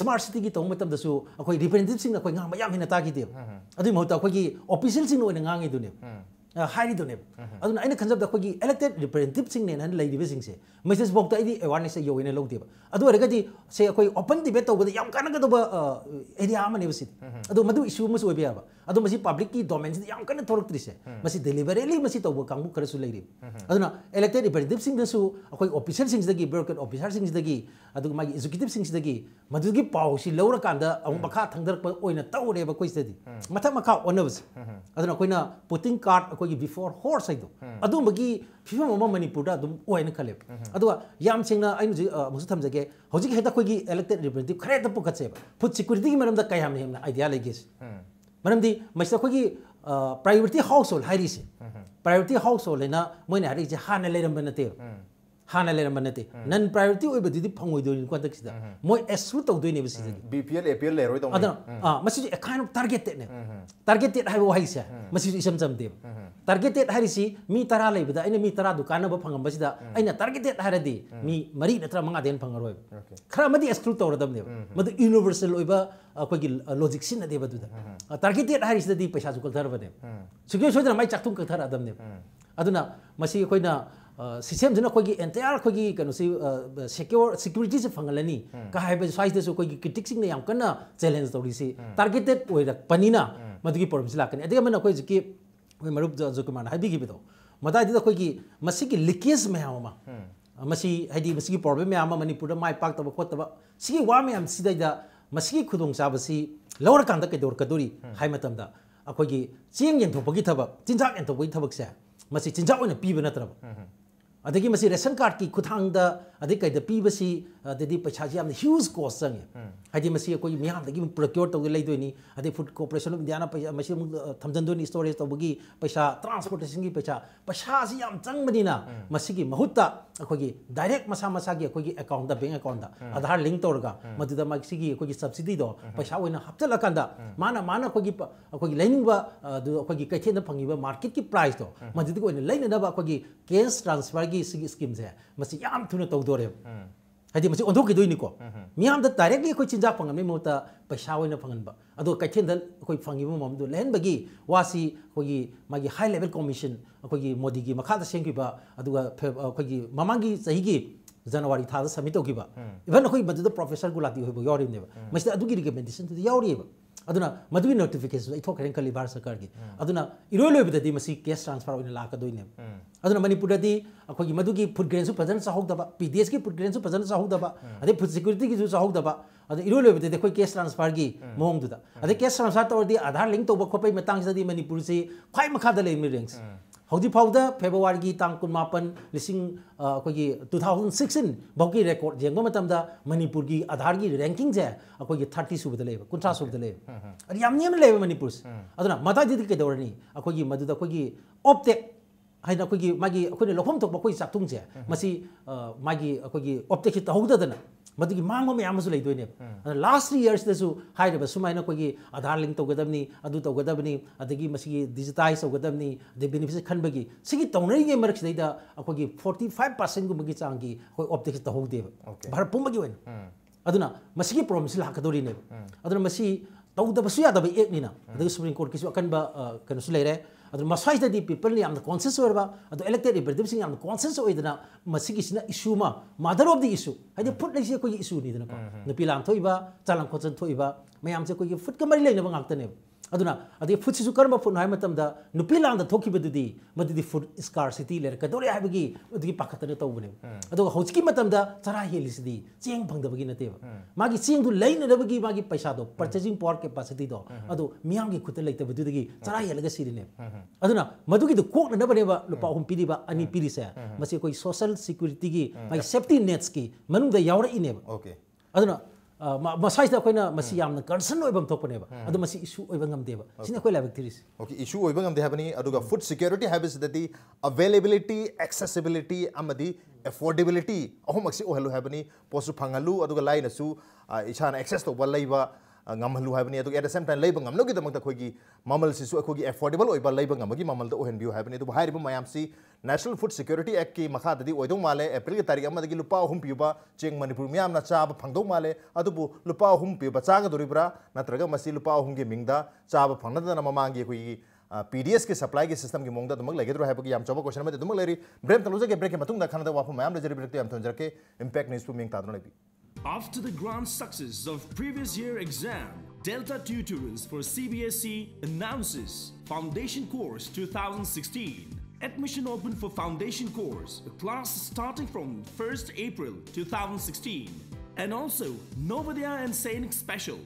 ꯁ꯭ꯃꯥꯔꯠ ꯁꯤꯇꯤꯒꯤ ꯇꯧꯕ ꯃꯇꯝꯗꯁꯨ ꯑꯩꯈꯣꯏ ꯔꯤꯄ꯭ꯔꯖꯦꯟꯇꯦꯇꯤꯚꯁꯤꯡꯅ ꯑꯩꯈꯣꯏ ꯉꯥꯡꯕ ꯌꯥꯝ ꯍꯦꯟꯅ ꯇꯥꯈꯤꯗꯦꯕ ꯑꯗꯨꯒꯤ ꯃꯍꯨꯠꯇ ꯑꯩꯈꯣꯏꯒꯤ ꯑꯣꯐꯤꯁꯤꯌꯦꯜꯁꯤꯡꯅ ꯑꯣꯏꯅ ꯉꯥꯡꯉꯤꯗꯨꯅꯦꯕ ꯍꯥꯏꯔꯤꯗꯨꯅꯦꯕ ꯑꯗꯨꯅ ꯑꯩꯅ ꯈꯟꯖꯕꯗ ꯑꯩꯈꯣꯏꯒꯤ ꯑꯦꯂꯦꯛꯇꯦꯠ ꯔꯤꯄ꯭ꯔꯖꯦꯟꯇꯦꯇꯤꯚꯁꯤꯡꯅꯦꯅ ꯂꯩꯔꯤꯕꯁꯤꯡꯁꯦ ꯃꯦꯁꯦꯖꯐꯥꯎꯗ ꯑꯩꯗꯤ ꯑꯦꯋꯥꯔꯅꯦꯁꯁꯦ ꯌꯧꯋꯦꯅ ꯂꯧꯗꯦꯕ ꯑꯗꯨ ꯑꯣꯏꯔꯒꯗꯤ ꯁꯦ ꯑꯩꯈꯣꯏ ꯑꯣꯄꯟ ꯗꯤꯕꯦꯠ ꯇꯧꯕꯗ ꯌꯥꯝ ꯀꯥꯟꯅꯒꯗꯕ ꯑꯦꯔꯤꯌꯥ ꯑꯃꯅꯦꯕ ꯁꯤꯗꯤ ꯑꯗꯣ ꯃꯗꯨ ꯏꯁꯨ ꯑꯃꯁꯨ ꯑꯣꯏꯕ ꯌꯥꯕ ꯑꯗꯣ ꯃꯁꯤ ꯄꯥꯕ꯭ꯂꯤꯛꯀꯤ ꯗꯣꯃꯦꯟꯁꯤꯗ ꯌꯥꯝ ꯀꯟꯅ ꯊꯣꯛꯂꯛꯇ꯭ꯔꯤꯁꯦ ꯃꯁꯤ ꯗꯦꯂꯤꯕꯔꯦꯠꯂꯤ ꯃꯁꯤ ꯇꯧꯕ ꯀꯥꯡꯕꯨ ꯈꯔꯁꯨ ꯂꯩꯔꯤꯕ ꯑꯗꯨꯅ ꯑꯦꯂꯦꯛꯇꯦꯠ ꯔꯤꯄ꯭ꯔꯖꯦꯟꯇꯦꯇꯤꯚꯁꯤꯡꯗꯁꯨ ꯑꯩꯈꯣꯏ ꯑꯣꯐꯤꯁꯔꯁꯤꯡꯁꯤꯗꯒꯤ ꯕ꯭ꯌꯨꯔꯣꯀ꯭ꯔꯦꯠ ꯑꯣꯐꯤꯁꯔꯁꯤꯡꯁꯤꯗꯒꯤ ꯑꯗꯨꯒ ꯃꯥꯒꯤ ꯑꯦꯖꯨꯀꯦꯇꯤꯚꯁꯤꯡꯁꯤꯗꯒꯤ ꯃꯗꯨꯒꯤ ꯄꯥꯎꯁꯤ ꯂꯧꯔꯀꯥꯟꯗ ꯑꯃꯨꯛ ꯃꯈꯥ ꯊꯪꯗꯔꯛꯄ ꯑꯣꯏꯅ ꯇꯧꯔꯦꯕ ꯑꯩꯈꯣꯏ ꯁꯤꯗꯗꯤ ꯃꯊꯛ ꯃꯈꯥ ꯑꯣꯟꯅꯕꯁꯦ ꯑꯗꯨꯅ ꯑꯩꯈꯣꯏꯅ ꯄꯨꯇꯤꯡ ꯀꯥꯔꯗ ꯑꯩꯈꯣꯏꯒꯤ ꯕꯤꯐꯣꯔ ꯍꯣꯔꯁ ꯍꯥꯏꯗꯣ ꯑꯗꯨꯝꯕꯒꯤ ꯐꯤꯕꯝ ꯑꯃ ꯃꯅꯤꯄꯨꯔꯗ ꯑꯗꯨꯝ ꯑꯣꯏꯅ ꯈꯜꯂꯦꯕ ꯑꯗꯨꯒ ꯌꯥꯝ ꯁꯦꯡꯅ ꯑꯩꯅ ꯍꯧꯖꯤꯛ ꯑꯃꯨꯛꯁꯨ ꯊꯝꯖꯒꯦ ꯍꯧꯖꯤꯛ ꯍꯦꯛꯇ ꯑꯩꯈꯣꯏꯒꯤ ꯑꯦꯂꯦꯛꯇꯦꯠ ꯔꯤꯄ꯭ꯔꯖꯦꯟꯇꯦꯇꯤꯚ ꯈꯔ ꯍꯦꯛꯇ ꯄꯨꯈꯠꯁꯦꯕ ꯐꯨꯗ ꯁꯤꯀ꯭ꯌꯨꯔꯤꯇꯤꯒꯤ ꯃꯔꯝꯗ ꯀꯌꯥꯝ ꯍꯦꯟꯅ ꯑꯥꯏꯗꯤꯌꯥ ꯂꯩꯒꯦꯁꯦ मरमदी मैसे अखोई प्राइवेटी हाउस होल हाइरिसे प्रायोरिटी हाउस होल लेना मोने हाइरिसे हाने लेरम नते हाँ लेरमनते नन प्रायोरिटी होय बदिदि फंगोय दोइन कोन तक सिदा मोय एसु तो दोइन बसि बीपीएल एपीएल लेरोय तो अदन आ मसि ए काइंड ऑफ़ टारगेटेड ने टारगेटेड हाय वहाय से मसि इसम सम दे टारगेटेड हाय सि मी तरा ले बदा आइने मी तरा दुकान ब फंगम बसि दा आइने टारगेटेड हाय दि मी मरी नत्र मंगा देन फंगरोय खरा मदि एक्सक्लूड तो रदम ने मद यूनिवर्सल होय ब अखोगी लॉजिक सिन दे बदुदा टारगेटेड हाय सि दि पैसा जुकल धरबने सुगे सोदर माय चाकतुम कथर अदम ने अदुना मसि कोइना सिसेम सिस्टमजना अखोगी एंटायर अखोगी कनोसी सिक्योर सिक्योरिटी से फंगलनी का हाइबे साइज़ दे कोई क्रिटिक्स ने याम कना चैलेंज तोरी से टारगेटेड ओइ रख पनिना मदुगी प्रॉब्लम से लाकने अदे मन अखोई जकी ओइ मरुप जो मान हाइबी गिबे दो मदा दि अखोगी मसी की लीकेज मैम मा मसी हाइदी मसी की प्रॉब्लम मैम आमा मणिपुर माइ पाक तब खोत तब सिगी वा मैम सिदैदा मसी की खुदोंग साबसी लवर कांद के दोर कदोरी हाइ मतम दा अखोगी चिंग थब थबक यन यंथोपगी थबक से मसी चिंजाक ओइन पीब नत्रब अदगी मसी रेशन कार्ड की खुथांग अभी कई पीबसी अदी पैसा से ह्यूज कॉस्ट चंगे है मैं प्रोक्योर तौर लेदी अदे फ़ूड कॉर्पोरेशन ऑफ़ इंडिया थमजन स्टोरेज तब की पैसा ट्रांसपोर्टेशन की पैसा पैसा से चंगनी महुत अखोगी डायरेक्ट मसा मसा की अखोगी account bank account Aadhaar link तौर मसी सब्सिडी दो पैसा हपचलकान माना माना अखोगी लेनिंग अखोगी कैथेन फंगी मार्केट की प्राइस दो मदद लेने कैश ट्रांसफ़र की स्कीम से थून तौद ꯇꯧꯗꯣꯔꯦꯕ ꯍꯥꯏꯗꯤ ꯃꯁꯤ ꯑꯣꯟꯊꯣꯛꯈꯤꯗꯣꯏꯅꯤꯀꯣ ꯃꯤꯌꯥꯝꯗ ꯗꯥꯏꯔꯦꯛꯂꯤ ꯑꯩꯈꯣꯏ ꯆꯤꯟꯖꯥꯛ ꯐꯪꯍꯟꯕꯒꯤ ꯃꯍꯨꯠꯇ ꯄꯩꯁꯥ ꯑꯣꯏꯅ ꯐꯪꯍꯟꯕ ꯑꯗꯣ ꯀꯩꯊꯦꯜꯗ ꯑꯩꯈꯣꯏ ꯐꯪꯉꯤꯕ ꯃꯃꯜꯗꯨ ꯂꯩꯍꯟꯕꯒꯤ ꯋꯥꯁꯤ ꯑꯩꯈꯣꯏꯒꯤ ꯃꯥꯒꯤ ꯍꯥꯏ ꯂꯦꯚꯦꯜ ꯀꯣꯃꯤꯁꯟ ꯑꯩꯈꯣꯏꯒꯤ ꯃꯣꯗꯤꯒꯤ ꯃꯈꯥꯗ ꯁꯦꯝꯈꯤꯕ ꯑꯗꯨꯒ ꯑꯩꯈꯣꯏꯒꯤ ꯃꯃꯥꯡꯒꯤ ꯆꯍꯤꯒꯤ ꯖꯅꯋꯥꯔꯤ ꯊꯥꯗ ꯁꯕꯃꯤꯠ ꯇꯧꯈꯤꯕ ꯏꯚꯟ ꯑꯩꯈꯣꯏ ꯃꯗꯨꯗ ꯄ꯭ꯔꯣꯐꯦꯁꯔ ꯒꯨꯂꯥꯇꯤ ꯍꯣꯏꯕ ꯌꯥꯎꯔꯤꯕꯅꯦꯕ ꯃꯁꯤꯗ ꯑꯗꯨꯒꯤ ꯔꯤꯀꯃꯦꯟꯗꯦꯁꯟꯗꯨꯗꯤ ꯌꯥꯎꯔꯤꯑꯕ अदुना मधुई नोटिफिकेशन इथोखरें कली भारत सरकार की अदुना इरोय लोय बददी मसी केस ट्रांसफ़र होने लाक दोइने अदुना मणिपुर ददी अखोगी मधुगी फ़ूड ग्रेन सु पजन साहुग दबा पीडीएस की फ़ूड ग्रेन सु पजन साहुग दबा अदे फ़ूड सिक्योरिटी की सु साहुग दबा अदे इरोय लोय बददी देखो केस ट्रांसफ़र की मोंग केस ट्रांसफ़र तोर आधार लिंक तो बखोपई से खाइ मखा दले मिरेंग्स हौदीफाउदा फेब्रुवारी तंग कुन मापन लिसिंग अखोगी टू थाउज़ेंड सिक्सटीन भौकी रेकॉर्ड जेंगो मतमदा मणिपुर की आधार की रैंकिंग जे अखोगी थर्टी सूबद लेब कुंठा सूबद लेब और याम नियम लेब मणिपुर अदना मदा दिदि के दौरनी अखोगी मदुद अखोगी ऑप्टेक है अखोगी मागी अखोने लोफम तो अखोई मसी मागी अखोगी ऑप्टेक तहौददना ꯃꯗꯨꯒꯤ ꯃꯥꯡꯕ ꯃꯌꯥꯝ ꯑꯃꯁꯨ ꯂꯩꯗꯣꯏꯅꯦꯕ ꯑꯗꯨꯅ ꯂꯥꯁ ꯊ꯭ꯔꯤ ꯌꯔꯁꯗꯁꯨ ꯍꯥꯏꯔꯤꯕ ꯁꯨꯃꯥꯏꯅ ꯑꯩꯈꯣꯏꯒꯤ ꯑꯙꯥꯔ ꯂꯤꯡ ꯇꯧꯒꯗꯕꯅꯤ ꯑꯗꯨ ꯇꯧꯒꯗꯕꯅꯤ ꯑꯗꯒꯤ ꯃꯁꯤꯒꯤ ꯗꯤꯖꯤꯇꯥꯏꯖ ꯇꯧꯒꯗꯕꯅꯤ ꯑꯗꯩ ꯕꯦꯅꯤꯐꯤꯠ ꯈꯟꯕꯒꯤ ꯁꯤꯒꯤ ꯇꯧꯅꯔꯤꯉꯩ ꯃꯔꯛꯁꯤꯗꯩꯗ ꯑꯩꯈꯣꯏꯒꯤ ꯐꯣꯔꯇꯤ ꯐꯥꯏꯚ ꯄꯥꯔꯁꯦꯟꯒꯨꯝꯕꯒꯤ ꯆꯥꯡꯒꯤ ꯑꯩꯈꯣꯏ ꯑꯣꯞꯇꯦꯛꯁ ꯇꯧꯍꯧꯗꯦꯕ ꯚꯥꯔꯠ ꯄꯨꯝꯕꯒꯤ ꯑꯣꯏꯅ ꯑꯗꯨꯅ ꯃꯁꯤꯒꯤ ꯄ꯭ꯔꯣꯕ꯭ꯂꯦꯝꯁꯤ ꯂꯥꯛꯀꯗꯧꯔꯤꯅꯦꯕ ꯑꯗꯨꯅ ꯃꯁꯤ ꯇꯧꯗꯕꯁꯨ ꯌꯥꯗꯕ ꯑꯦꯛꯅꯤꯅ ꯑꯗꯒꯤ ꯁꯨꯄ꯭ꯔꯤꯝ ꯀꯣꯔꯠꯀꯤꯁꯨ ꯑꯀꯟꯕ ꯀꯩꯅꯣꯁꯨ ꯂꯩꯔꯦ adu masai da di people ni am conscious over ba adu elected representative sing am conscious over da masigi sina issue ma mother of the issue. hadi put like ko issue ni da na pa na pilam thoi ba chalang ko chen thoi ba mayam che ko food kamari le na ngak ta ne aduna adi food sisu karma food hai matam da nupi lang da thoki badudi madudi food scarcity ler ka dore hai gi adigi pakhatane taw bune adu hochki matam da chara heli sidi cheng phang da bagi nate ma gi cheng du lain da bagi ma gi paisa do purchasing power capacity do adu miyam gi khut leita badudi gi chara heli ga sirine aduna madugi du kok na bane ba lupa hum pidi ba ani pidi sa masi koi social security gi ma safety nets ki manung da yawra ine ba okay aduna masai tak kau na masih yang na concern oleh bang topan eba, aduh masih isu oleh bang amdeba. Sini kau lihat. Okay, food security habis dadi availability, accessibility, amadi affordability. Oh maksi oh hello habis ni posu panggalu, aduh kalai nasu, access to walai ba. Ba ngamhalu habani aduga at the same time leiba ngamno gi damakta khogi mamal si su khogi affordable oiba leiba ngamagi mamal da ohen biu habani aduga hairiba mayam si national food security act ki makha dadi oidong male april ki tarik amadagi lupa ahum piuba cheng manipur miyam na chaba phangdong male adubu lupa ahum piuba chaga doribra natraga masi lupa ahum ge mingda chaba phangnadana mamangi khogi P D S की supply की system की मोंग दमक लगे है कि चौब question में दमक लेरी break तलुजे break के मतुंग दा खाना वाफम मैम लेजरी ब्रेक तो याम थंजरके इंपैक्ट न्यूज़ पुमिंग तादनो लेबी After the grand success of previous year exam, Delta Tutorals for CBSE announces Foundation Course 2016. Admission open for Foundation Course, a class starting from 1st April 2016. And also Novodaya and Sainik Special.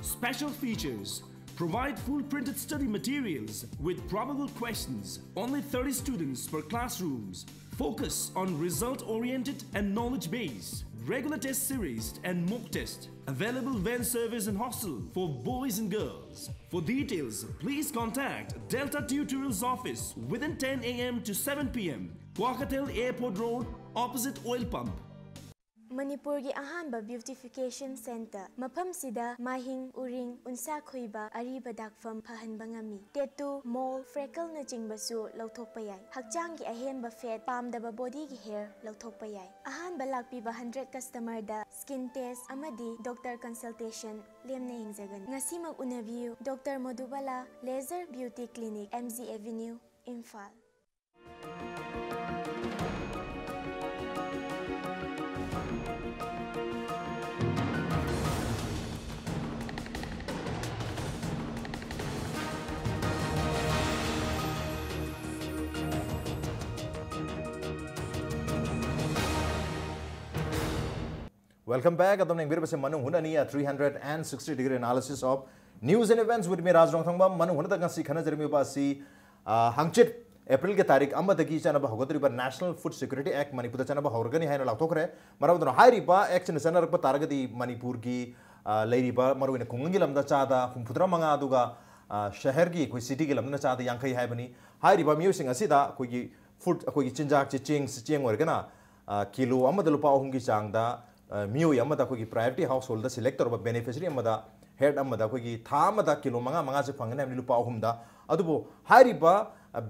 Special features Provide full printed study materials with probable questions. Only 30 students per classrooms. Focus on result oriented and knowledge based. Regular test series and mock test. Available van service and hostel for boys and girls. For details, please contact Delta Tutorials office within 10 a.m. to 7 p.m. Kwakatel Airport Road, opposite oil pump. ꯃꯅꯤꯄꯨꯔꯒꯤ ꯑꯍꯥꯟꯕ beautification centre ꯃꯐꯝꯁꯤꯗ ꯃꯍꯤꯡ ꯎꯔꯤꯡ ꯎꯟꯁꯥ ꯈꯣꯏꯕ ꯑꯔꯤꯕ ꯗꯥꯛꯐꯝ ꯐꯍꯟꯕ ꯉꯝꯃꯤ tattoo mall ꯐ꯭ꯔꯦꯀꯜꯅꯆꯤꯡꯕꯁꯨ ꯂꯧꯊꯣꯛꯄ ꯌꯥꯏ ꯍꯛꯆꯥꯡꯒꯤ ꯑꯍꯦꯟꯕ ꯐꯦꯠ ꯄꯥꯝꯗꯕ ꯕꯣꯗꯤꯒꯤ ꯍꯦꯌꯔ ꯂꯧꯊꯣꯛꯄ ꯌꯥꯏ ꯑꯍꯥꯟꯕ ꯂꯥꯛꯄꯤꯕ ꯍꯟꯗ꯭ꯔꯦꯠ ꯀꯁꯇꯃꯔꯗ ꯁ꯭ꯀꯤꯟ ꯇꯦꯁ ꯑꯃꯗꯤ ꯗꯣꯛꯇꯔ ꯀꯟꯁꯜꯇꯦꯁꯟ ꯂꯦꯝꯅ ꯌꯦꯡꯖꯒꯅꯤ ꯉꯁꯤꯃꯛ ꯎꯅꯕꯤꯌꯨ doctor ꯃꯣꯗꯨꯕꯂꯥ laser beauty clinic M G avenue Imphal Welcome back. Adom neng birbase manung huna ni a 360 degree analysis of news and events with me, Raj Rongthongbam manung huna ta si khana jermi ba si hangchit April के तारीख अमदगी चनब हौगद्रिबा national food security act Manipur चनब हौरगनी हाइना लाथोखरे मरमदुना हाइरिबा act न चनरप तारगदी मणिपुर की लेरिबा मरुइन खुंगंगी लमदा चादा हुमफुद्रा मंगा शहर की कोई सिटी की लमदा चादा यांखै हाइबनी हाइरिबा मियोसिंग असिदा, कोई फ़ूड कोई चिंजाक चेंग चेंग ओरगना किलो अमद लुपा अहुंगी चांगदा। मियोय अमदा कोई प्रायोरिटी हाउस होल्ड सिलेक्ट तौरबा बेनिफिशियरी अमदा हेड अमदा कोई था अमदा किलो मंगा मंगा से फंगने लुपा अहुमदा अदुबो हाइरिबा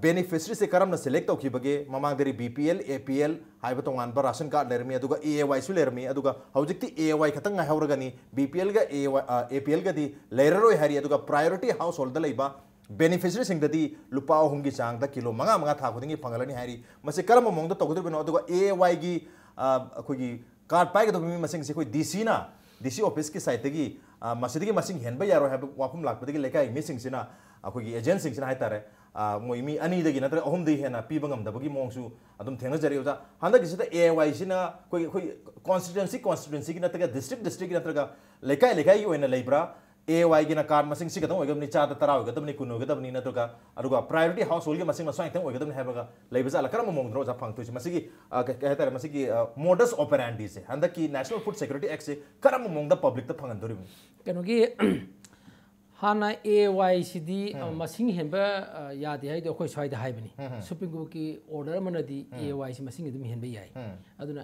बेनिफिशरी से करम सेलेक्ट तौखिबगे ममांगदरी बीपीएल एपीएल हाइब तोंगानबा राशन कार्ड लेरमी एएवाई सु लेरमी अदुगा हौजिकति एएवाई खतंग ngaihawragani बीपीएल गा एपीएल गदी लेररोय हारी अदुगा प्रायोरिटी हाउस होल्ड लेबा लुपा अहुंगी चांग दा किलो मंगा मंगा था खुदिंगी फंगलनी करम मोंग दा तौगदरबनो अदुगा एएवाई गी अखोगी कार्ड पाइगदो मी मसिंग से डीसी डीसी ऑफ़िस की साइड की मसिंग हेनबा यारो है वाफुम लाकपदगी लेकाई मिसिंग सिना अखोगी एजेंट सिंग सिना हाइतारे मोई मी अनीदगी नत्र अहुमदी हेना पीबा ngam मोंगसु हंदक ए वाई सिना कोई कोई कॉन्स्टिट्यूएंसी कॉन्स्टिट्यूएंसी की नगर डिस्ट्रिक्ट डिस्ट्रिक्ट की नत्रगा लेकाई ओइना लेब्रा ए वाई की कार्ड मसिंग सिगदम ओइगदम चाद तरा ओइगदम नि कुन प्रायोरिटी हाउस होल्ड की मसिंग स्वाइंग थंग ओइगदम हेबगा लेबजा जा मसिगी कहतारे मसिगी मोडस ऑपरेंडी से हंदक की नेशनल फ़ूड सिक्योरिटी एक्ट से करम मोंगदा पब्लिक त कनोगी हाँ ए वाई सिदी मसिंग हेंबा यादे अखोई स्वाइद हाइबनी सुप्रीम कोर्ट की ऑर्डर मनदी ए वाई सि मसिंग याई। अदुना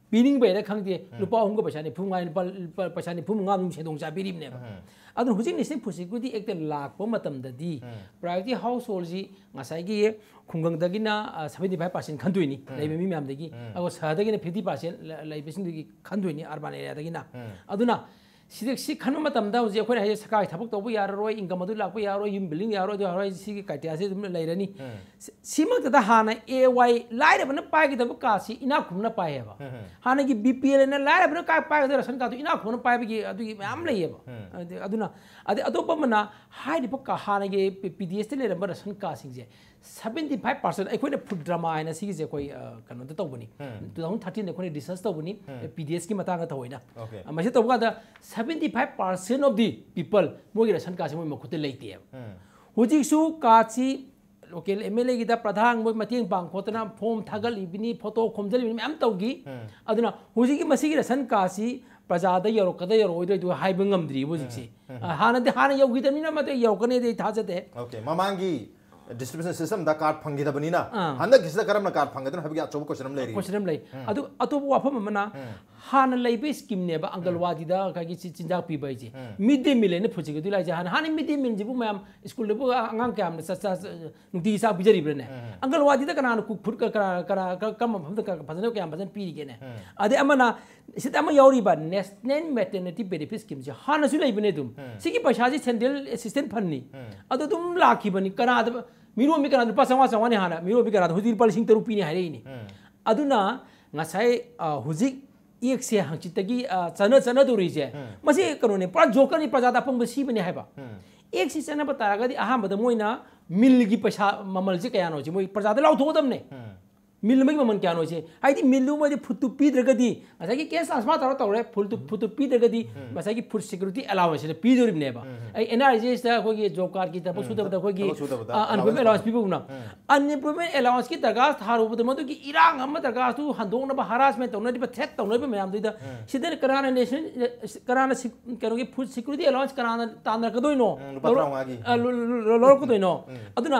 미닝 베네 칸디 루파 온 바샤니 붕아이 바샤니 붕가 음 쳔동 자 비림네 아들 후징 니신 포시구디 액테 락포 마탐다디. 프라이티 하우스홀지 나사이기 공강다기나 사베디 바이 파신 칸도이니 레베미 냠다기 아고 사다기나 피디 파신 라이베신디 칸도이니 아르바네야다기나. 아두나 सकाय थबक तौब यारोय इनकम अदु लाप यारोय युम बिल्डिंग यारोय दो हारोय सि काटिया से दुम लेरनी सिमक तदा हाना ए वाई लाइरे बन पाइगे तब कासी इना खुमना पाएबा हाना की बीपीएल ने लाइरे बन का पाइगे रसन का मैम अदुना अदे अतोप मना हाइदि पक्का हाना के पीडीएस ते लेरम रसन का सिंजे 75 percent अखोने फुड ड्रामा है जे कोई कनो तो तौबनी 2013 अखोने रिसर्च तौबनी पीडीएस की मतांग तौइना मसे तौबगा the 75 percent of the people मोगी रसन का से मोई मखुते लेते हुजिसु काची लोकल एमएलए की प्रधान मोई मतेंग पांग खोतना फॉर्म थागल इबिनी फ़ोटो खोमजल मैम तौगी अदुना हुजिकी मसिगी रसन कासी प्रजाद यौरकद यौरोइदो हाइब ngamdri हुजिसी हाना हाना यौगिदमिना मते यौकने दे थाजते ओके ममांगी distribution system da card phangi da banina handa gisda karam na card phangi phangedon habi achob question am leri question am lei adu atob wafam amana hana leibe scheme ne ba angalwadi da ka gi chinjak pi bai ji mid day meal ne phuji gi dilai ja hana hana mid day meal ji bu mayam school le bu angang kam sa sa nukti sa bijari bre ne angalwadi da kana ku phut ka kana kam pham da ka phajana ka phajana pi ge ne ade amana sid ama yauri ba national maternity benefit scheme ji hana su leibe ne dum sigi paisa ji central assistant fanni adu dum lakhi bani kana मीरो मी कर लुपा हाँ संवाने Miro मी करा हुजी लुपा लिसिंग तरुपी ने एक से हंगचितगी चन चन दुरी जे मसे करोने पुरा जोकर नि प्रजादा पंग बसी बने एक से चन बतारागदी आहा मद मोइना पैसा ममल जे कयानो जे मोइ प्रजादा लाउ थोदम ने में ममन क्या नोचे हाइदी मिलू में फुटु पीद्रगदी मसाई केस ट्रांसफ़र तौर तौरे फुटु फुटु पीद्रगदी मसाई फ़ूड सिक्योरिटी अलाउंस ने पीदोरिबनेबा आई एनआरजीएस दा कोगी जॉब कार्ड की तब सुदब दा कोगी अनएम्प्लॉयमेंट अलाउंस पीबुना अनएम्प्लॉयमेंट अलाउंस की दरगास्त थारुबद मदु की इरांग हम दरगास्त तु हंदोंग न हरासमेंट तौन दिबा थ्रेट तौन दिबा मयाम दुदा सिदन कराना नेशन कराना करोगे फ़ूड सिक्योरिटी अलाउंस कराना तांदर कदोइनो लोर कदोइनो अदुना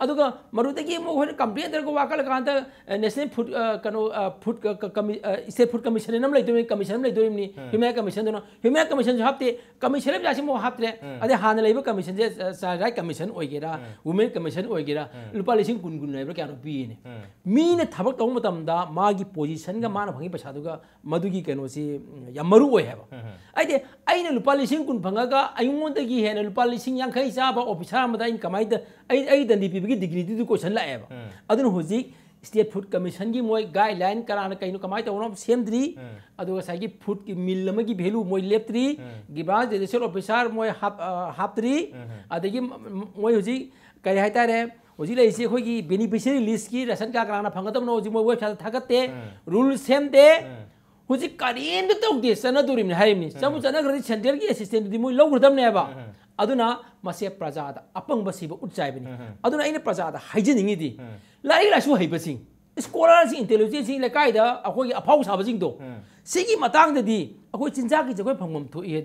मरुदगी मोहन कंप्लेन दरको वाकल कांत नेशनल फ़ूड कनो फ़ूड कमी इसे फ़ूड कमीशन नम लेदो कमीशन लेदो नि ह्यूमन कमीशन दोनो ह्यूमन कमीशन हप्ते कमीशन जासि मो हप्ते अदे हान लेबो कमीशन जे चाइल्ड कमीशन ओइगेरा वुमेन कमीशन ओइगेरा लुपा लिसिंग कुन कुन लेबो क्यानो बीने मीने थबक तो मतम दा मागी पोजीशन गा मान भंगी पैसा दुगा मदुगी कनो सि या मरु ओइ हेबो आइदे आइने लुपा लिसिंग कुन भंगा आइमोन दगी हेने लुपा लिसिंग यांखै साबा ऑफिसर मदा इन कमाइद आइ आइ दंदी की डिग्री दी क्वेश्चन लाएगा अदन होजिक स्टेट फ़ूड कमीशन की मोय गाइडलाइन कराना कहीं कमाय तौना सेमद्री अदुगा सागी फ़ूड की मिल में की वैल्यू मोय लेप्त्री गिबास डिजिटल ऑफिसर मोय हाप हाप्त्री अदगी मोय होजी करी हाइता रे होजी ले इसे की बेनिफिशियरी लिस्ट की राशन का कराना फंगतम नो होजी मोय वेबसाइट थाकते रूल सेम दे होजी करेन तो दे सना दुरिम हाइम नि समु सना सेंट्रल की असिस्टेंट दी मोय लौ गुदम ने मसे प्रजाद अपंब से उच्चाबनी प्रजाद हाजनी लाइक लाइस हेब स्कोलर इंटेलीजेंस लेकिन अखोई अफाव साबजिंगो चिंजा की जगह फंगम थोड़े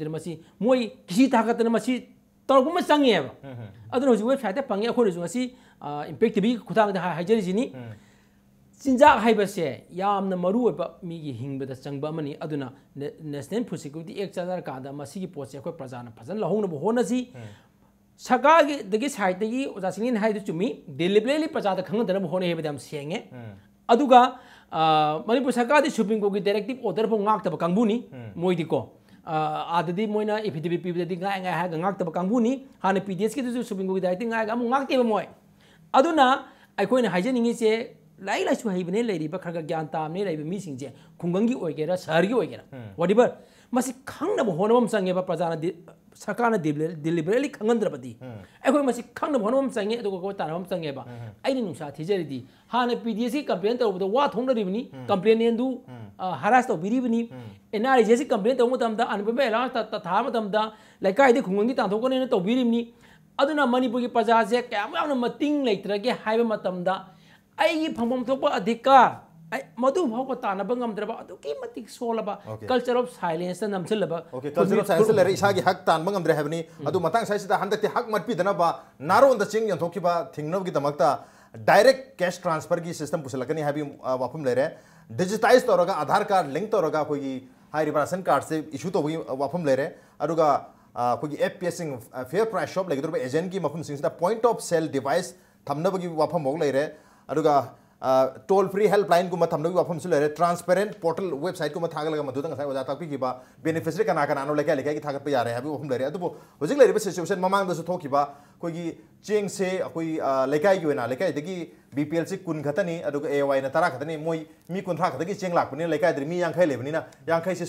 मई किसी तागतन तौर चंगे अब फैदे पाए अखोजू इंपेक्ट भी खुदा हाजरजनी चिंजा है यामना मरु मी हिंगबद चंग नेशनल फ़ूड सिक्योरिटी एक्ट चदर कादी पोचे अखोई प्रजा फजन लहौनब होनसी सरकार साइडगी ओजा सिंह चुमी डिलीबरेली प्रजा खनदनब होने सेंगे मनपुर सरकार सुप्रीम कोर्ट की डायरेक्टिव ऑर्डर फो गाब कंबूनी मोदीको आदि मोना एफिडेवि पीबदी गाब कंगूनी हाँ पी डी एस की सुप्रीम कोर्ट की डायरेक्टिव गाब मोय हाजनी ꯂꯥꯏꯔꯤꯛ ꯂꯥꯏꯁꯨ ꯍꯩꯕꯅꯦ ꯂꯩꯔꯤꯕ ꯈꯔ ꯈꯔ ꯒ꯭ꯌꯥꯟ ꯇꯥꯕꯅꯦ ꯂꯩꯔꯤꯕ ꯃꯤꯁꯤꯡꯁꯦ ꯈꯨꯡꯒꯪꯒꯤ ꯑꯣꯏꯒꯦꯔꯥ ꯁꯍꯔꯒꯤ ꯑꯣꯏꯒꯦꯔꯥ ꯋꯥꯔꯤꯕꯔ ꯃꯁꯤ ꯈꯪꯅꯕ ꯍꯣꯠꯅꯕ ꯑꯃ ꯆꯪꯉꯦꯕ ꯄ꯭ꯔꯖꯥꯅ ꯁꯔꯀꯥꯔꯅ ꯗꯤꯂꯤꯕꯔꯦꯂꯤ ꯈꯪꯍꯟꯗ꯭ꯔꯕꯗꯤ ꯑꯩꯈꯣꯏ ꯃꯁꯤ ꯈꯪꯅꯕ ꯍꯣꯠꯅꯕ ꯑꯃ ꯆꯪꯉꯦ ꯑꯗꯨꯒ ꯑꯩꯈꯣꯏ ꯇꯥꯟꯅꯕ ꯑꯃ ꯆꯪꯉꯦꯕ ꯑꯩꯅ ꯅꯨꯡꯁꯥ ꯊꯤꯖꯔꯤꯗꯤ ꯍꯥꯟꯅ ꯄꯤ ꯗꯤ ꯑꯦꯁꯀꯤ ꯀꯝꯄ꯭ꯂꯦꯟ ꯇꯧꯕꯗ ꯋꯥ ꯊꯣꯛꯅꯔꯤꯕꯅꯤ ꯀꯝꯄ꯭ꯂꯦꯅꯦꯟꯗꯨ ꯍꯔꯥꯁ ꯇꯧꯕꯤꯔꯤꯕꯅꯤ ꯑꯦꯟ ꯑꯥꯔ ꯏꯖꯦꯁꯤ ꯀꯝꯄ꯭ꯂꯦꯟ ꯇꯧꯕ ꯃꯇꯝꯗ ꯑꯟꯑꯦꯝꯄ꯭ꯂꯣꯏꯃꯦꯟ ꯑꯦꯂꯥꯎꯟꯁ ꯊꯥꯕ ꯃꯇꯝꯗ ꯂꯩꯀꯥꯏꯗꯤ ꯈꯨꯡꯒꯪꯒꯤ ꯇꯥꯟꯊꯣꯛꯀꯅꯤꯅ ꯇꯧꯕꯤꯔꯤꯕꯅꯤ ꯑꯗꯨꯅ ꯃꯅꯤꯄꯨꯔꯒꯤ ꯄ꯭ꯔꯖꯥꯁꯦ ꯀꯌꯥꯝ ꯌꯥꯝꯅ ꯃꯇꯤꯡ ꯂꯩꯇ꯭ꯔꯒꯦ ꯍꯥꯏꯕ ꯃꯇꯝꯗ ꯑꯩꯒꯤ ꯐꯪꯐꯝ ꯊꯣꯛꯄ ꯑꯙꯤꯀꯥꯔ ꯃꯗꯨ ꯐꯥꯎꯕ ꯇꯥꯟꯅꯕ ꯉꯝꯗ꯭ꯔꯕ ꯑꯗꯨꯛꯀꯤ ꯃꯇꯤꯛ ꯁꯣꯜꯂꯕ culture of ꯁꯥꯏꯂꯦꯟꯁꯇ ꯅꯝꯁꯤꯜꯂꯕ okay culture of science लेरे इसागी हक तान बंगम द्रे हबनी अदु मतंग साइसिदा हंदक्ति हक मटपि दनबा नारोन द चिंग यंथोकिबा थिंगनब की दमकता डायरेक्ट कैश ट्रांसफर की सिस्टम पुसलकनी हाबी वाफम लेरे डिजिटाइज तौरगा आधार कार्ड लिंक तौरगा कोई हाई राशन कार्ड से इशू तो वाफम लेरे अरुगा कोई F P S fair price shop लेगे एजेंट की मफम Singh point of sale device थमनबगी वाफम मोग लेरे अरुगा टोल फ्री हेल्पलाइन को थमनबगी वाफम से लेरे ट्रांसपेरेंट पोर्टल वेबसाइट को थागलगा Madhuda ngасai oja takpi ba beneficiary kana kana no lekai lekai thagap pa yare habi waफम लेरे अदुबो हजिक लेरिबे सिचुएशन ममांग दसु थोकिबा कोई चेंग से कोई की वेना दगी कुन खतनी, अदुगा एवाई ना खतनी, मोई मी कुन था खतगी चेंग यांखै से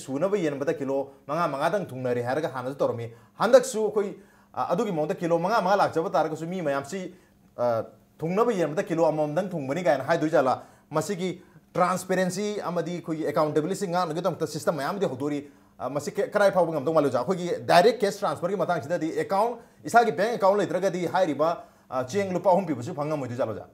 किलो, मंगा मंगा दंग थुंगनरि हारगा हानज तोरमी हंदक सु कोई मोंदा किलो, मंगा मंगा मी मयाम सी थुंगनब येनबदा किलो अममदंग थुंगबनि गायन हाय दुइजाला मसिगी ट्रांसपेरेंसी अमदी कोई accountability ngang ngi dong system mayam di hodori masi karai phau ngam dong malu ja khoi direct cash transfer ki matang sida di account isa ki bank account leitraga di hai riba cheng lupa hum pi busu phangam moidu jalo ja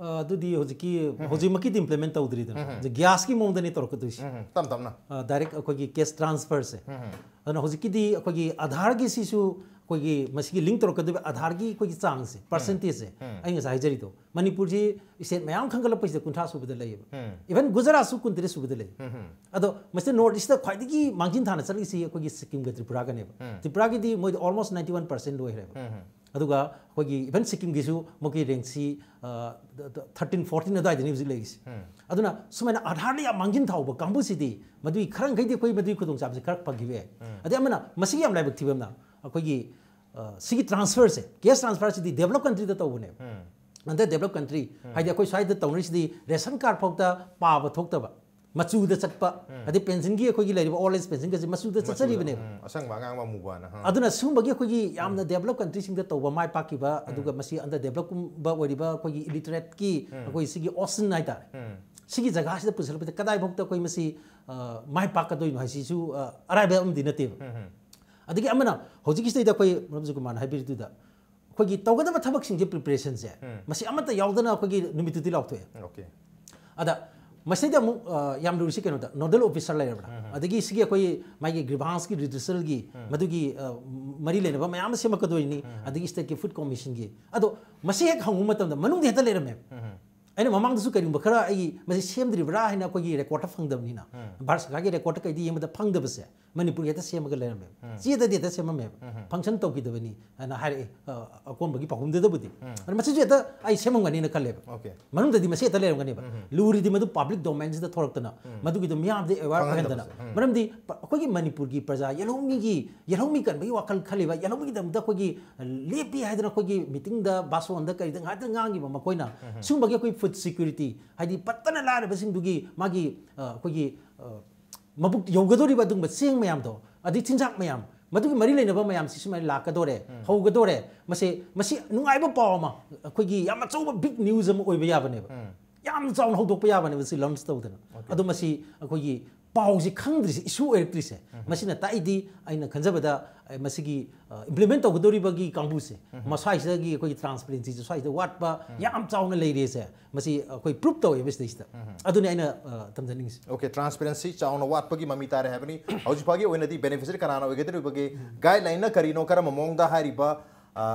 ꯑꯗꯨꯗꯤ ꯍꯧꯖꯤꯛꯀꯤ ꯍꯧꯖꯤꯛꯃꯛꯀꯤꯗꯤ implement ꯇꯧꯗ꯭ꯔꯤꯗꯅ ꯒ꯭ꯌꯥꯁꯀꯤ ꯃꯑꯣꯡꯗꯅꯤ ꯇꯧꯔꯛꯀꯗꯣꯏꯁꯤ tam tam na direct ꯑꯩꯈꯣꯏꯒꯤ case ꯇ꯭ꯔꯥꯟꯁꯐꯔꯁꯦ ꯑꯗꯨꯅ ꯍꯧꯖꯤꯛꯀꯤꯗꯤ ꯑꯩꯈꯣꯏꯒꯤ ꯑꯥꯙꯥꯔꯒꯤꯁꯤꯁꯨ कोई link तरकद आधार की कोई चांस पर्सेंटेज हाईजरी तो मनपुर से स्टेट मैं खंगल कुंठा सूबद इवन गुजरात कुंतरी सूबद अदो नॉर्थ ईस्ट खाई मांजिन था चल अखोगी सिक्किम त्रिपुरा ने त्रिपुरा की मोदी ऑलमोस्ट नाइंटी वन पर्सें लोहरेब अखोगी इवन सिक्किम की मोकी रेंसी थर्टीन फोर्टीन अना सूमाय आधार मांजिन थाव कांबूसी खरंखी अखोई खुद चाबसे खर फंगे अदना थी ꯃꯗꯨꯒꯤ ꯈꯨꯗꯣꯡꯆꯥꯕꯁꯤ ꯈꯔ ꯐꯪꯈꯤꯕ ꯌꯥꯏ ꯑꯗꯩ ꯑꯃꯅ ꯃꯁꯤꯒꯤ ꯌꯥꯝ ꯂꯥꯏꯕꯛ ꯊꯤꯕ ꯑꯃꯅ ꯑꯩꯈꯣꯏꯒꯤ ꯁꯤꯒꯤ ꯇ꯭ꯔꯥꯟꯁꯐꯔꯁꯦ ꯀꯦꯁ ꯇ꯭ꯔꯥꯟꯁꯐꯔꯁꯤꯗꯤ ꯗꯦꯕꯂꯞ ꯀꯟꯇ꯭ꯔꯤꯗ ꯇꯧꯕꯅꯦꯕ ꯅꯟꯗ ꯗꯦꯕꯂꯞ ꯀꯟꯇ꯭ꯔꯤ ꯍꯥꯏꯗꯤ ꯑꯩꯈꯣꯏ ꯁ꯭ꯋꯥꯏꯗ ꯇꯧꯅꯔꯤꯁꯤꯗꯤ ꯔꯦꯁꯟ ꯀꯥꯔꯗ ꯐꯥꯎꯗ ꯄꯥꯕ ꯊꯣꯛꯇꯕ ꯃꯆꯨꯗ ꯆꯠꯄ ꯑꯗꯩ ꯄꯦꯟꯁꯤꯟꯒꯤ ꯑꯩꯈꯣꯏꯒꯤ ꯂꯩꯔꯤꯕ ꯑꯣꯜ ꯑꯦꯖ ꯄꯦꯟꯁꯤꯟꯒꯁꯦ ꯃꯆꯨꯗ ꯆꯠꯆꯔꯤꯕꯅꯦꯕ asang ba ngang ma mubana ha ꯑꯗꯨꯅ ꯁꯤꯒꯨꯝꯕꯒꯤ ꯑꯩꯈꯣꯏꯒꯤ ꯌꯥꯝꯅ ꯗꯦꯕꯂꯞ ꯀꯟꯇ꯭ꯔꯤꯁꯤꯡꯗ ꯇꯧꯕ ꯃꯥꯏ ꯄꯥꯛꯈꯤꯕ ꯑꯗꯨꯒ ꯃꯁꯤ ꯑꯟꯗꯔ ꯗꯦꯕꯂꯞꯀꯨꯝꯕ ꯑꯣꯏꯔꯤꯕ ꯑꯩꯈꯣꯏꯒꯤ ꯏꯂꯤꯇꯔꯦꯠꯀꯤ ꯑꯩꯈꯣꯏ ꯁꯤꯒꯤ ꯑꯣꯁꯟ ꯍꯥꯏꯇꯥꯔꯦ ꯁꯤꯒꯤ ꯖꯒꯥꯁꯤꯗ ꯄꯨꯁꯤꯜꯂꯛꯄꯗ ꯀꯗꯥꯏꯐꯥꯎꯗ ꯑꯩꯈꯣꯏ ꯃꯁꯤ ꯃꯥꯏ ꯄꯥꯛꯀꯗꯣꯏꯅꯣ ꯍꯥꯏꯁꯤꯁꯨ ꯑꯔꯥꯏꯕ ꯑꯃꯗꯤ ꯅꯠꯇꯦꯕ ꯑꯗꯒꯤ ꯑꯃꯅ ꯍꯧꯖꯤꯛꯀꯤꯁꯤꯗꯩꯗ ꯑꯩꯈꯣꯏ ꯃꯔꯝꯁꯨ ꯀꯨꯃꯥꯔꯅ ꯍꯥꯏꯕꯤꯔꯤꯗꯨꯗ ꯑꯩꯈꯣꯏꯒꯤ ꯇꯧꯒꯗꯕ ꯊꯕꯛꯁꯤꯡꯁꯦ ꯄ꯭ꯔꯤꯄꯦꯔꯦꯁꯟꯁꯦ ꯃꯁꯤ ꯑꯃꯠꯇ ꯌꯥꯎꯗꯅ ꯑꯩꯈꯣꯏꯒꯤ ꯅꯨꯃꯤꯠꯇꯨꯗꯤ ꯂꯥꯎꯊꯣꯛꯑꯦ okay ꯑꯗ ꯃꯁꯤꯗ ꯑꯃꯨꯛ ꯌꯥꯝ ꯂꯨꯔꯤꯁꯤ ꯀꯩꯅꯣꯗ ꯅꯣꯗꯦꯜ ꯑꯣꯐꯤꯁꯔ ꯂꯩꯔꯕ꯭ꯔꯥ ꯑꯗꯒꯤ ꯁꯤꯒꯤ ꯑꯩꯈꯣꯏ ꯃꯥꯒꯤ ꯒ꯭ꯔꯤꯚꯥꯟꯁꯀꯤ ꯔꯤꯗ꯭ꯔꯤꯁꯦꯜꯒꯤ ꯃꯗꯨꯒꯤ ꯃꯔꯤ ꯂꯩꯅꯕ ꯃꯌꯥꯝ ꯑꯃ ꯁꯦꯝꯃꯛꯀꯗꯣꯏꯅꯤ ꯑꯗꯒꯤ ꯁ꯭ꯇꯦꯠꯀꯤ ꯐꯨꯗ ꯀꯣꯃꯤꯁꯟꯒꯤ ꯑꯗꯣ ꯃꯁꯤ ꯍꯦꯛ ꯍꯪꯕ ꯃꯇꯝꯗ ꯃꯅꯨꯡꯗ ꯍꯦꯛꯇ ꯂꯩꯔꯝꯃꯦ ꯑꯩꯅ ꯃꯃꯥꯡꯗꯁꯨ ꯀꯔꯤꯒꯨꯝꯕ ꯈꯔ ꯑꯩ ꯃꯁꯤ ꯁꯦꯝꯗ꯭ꯔꯤꯕ꯭ꯔꯥ ꯍꯥꯏꯅ ꯑꯩꯈꯣꯏꯒꯤ ꯔꯦꯀꯣꯔꯗꯇ ꯐꯪꯗꯕꯅꯤꯅ ꯚꯥꯔꯠ ꯁꯔꯀꯥꯔꯒꯤ ꯔꯦꯀꯣꯔꯗꯇ ꯀꯩꯗ ꯌꯦꯡꯕꯗ ꯐꯪꯗꯕꯁꯦ ꯃꯅꯤꯄꯨꯔꯒꯤ ꯍꯦꯛꯇ ꯁꯦꯝꯃꯒ ꯂꯩꯔꯝꯃꯦꯕ ꯆꯦꯗꯗꯤ ꯍꯦꯛꯇ ꯁꯦꯝꯃꯝꯃꯦꯕ ꯐꯪꯁꯟ ꯇꯧꯈꯤꯗꯕꯅꯤ ꯍꯥꯏꯅ ꯍꯥꯏꯔꯛꯑꯦ ꯑꯀꯣꯟꯕꯒꯤ ꯄꯥꯎꯈꯨꯝꯗꯨꯗꯕꯨꯗꯤ ꯑꯗꯣ ꯃꯁꯤꯁꯨ ꯍꯦꯛꯇ ꯑꯩ ꯁꯦꯝꯃꯝꯒꯅꯤꯅ ꯈꯜꯂꯦꯕ Okay. ꯃꯅꯨꯡꯗꯗꯤ ꯃꯁꯤ ꯍꯦꯛꯇ ꯂꯩꯔꯝꯒꯅꯦꯕ ꯂꯨꯔꯤꯗꯤ ꯃꯗꯨ ꯄꯥꯕ꯭ꯂꯤꯛ ꯗꯣꯃꯦꯟꯁꯤꯗ ꯊꯣꯔꯛꯇꯅ ꯃꯗꯨꯒꯤꯗꯣ ꯃꯤꯌꯥꯝꯗ ꯑꯦꯋꯥꯔ ꯑꯣꯏꯍꯟꯗꯅ ꯃꯔꯝꯗꯤ ꯄ- ꯑꯩꯈꯣꯏꯒꯤ ꯃꯅꯤꯄꯨꯔꯒꯤ ꯄ꯭ꯔꯖꯥ ꯌꯦꯜꯍꯧꯃꯤꯒꯤ ꯌꯦꯜꯍꯧꯃꯤ ꯀꯟꯕꯒꯤ ꯋꯥꯈꯜ ꯈꯜꯂꯤꯕ ꯌꯦꯜꯍꯧꯃꯤꯒꯤꯗꯃꯛꯇ ꯑꯩꯈꯣꯏꯒꯤ ꯂꯦꯞꯄꯤ ꯍꯥꯏꯗꯅ ꯑꯩꯈꯣꯏꯒꯤ ꯃꯤꯇꯤꯡꯗ ꯕꯥꯁꯣꯟꯗ ꯀꯩꯗ ꯉꯥꯛꯇ ꯉꯥꯡꯉꯤꯕ ꯃꯈꯣꯏꯅ ꯁꯤꯒꯨꯝꯕꯒꯤ ꯑꯩꯈꯣꯏ ꯐꯨꯗ ꯁꯤꯀ꯭ꯌꯨꯔꯤꯇꯤ ꯍꯥꯏꯗꯤ ꯄꯠꯇꯅ ꯂꯥꯏꯔꯕꯁꯤꯡꯗꯨꯒꯤ ꯃꯥꯒꯤ mabu yonggadori ba dung ba sing mayam do adi tinjak mayam madu mari le naba mayam si sumai la ka dore hau ga dore mase masi nungai ba paw ma khoi gi yam chau ba big news ma oi ba ya ba ne ba yam chau hau dok ba ya ba ne ba si lam sta u da adu masi khoi gi पाउसे खंग्रिस issue एरिक्रिस मसिना ताइदी अगर खंजबदा मसिगी implement की कांगबुसे मसाइसगी अखोई transparency जो साइस वाटपा याम चाउन लेरेसे मसि अखोई प्रूफ तौय बिसदेस अदुने आइन तमजनिंग ओके ट्रांसपेरेंसी चाउन वाटपगी ममी तारे है हौजिफागी ओइनदी बेनिफिशियरी कनाना ओइगदरीबगी गाइडलाइन ना करिनो करम मोंगदा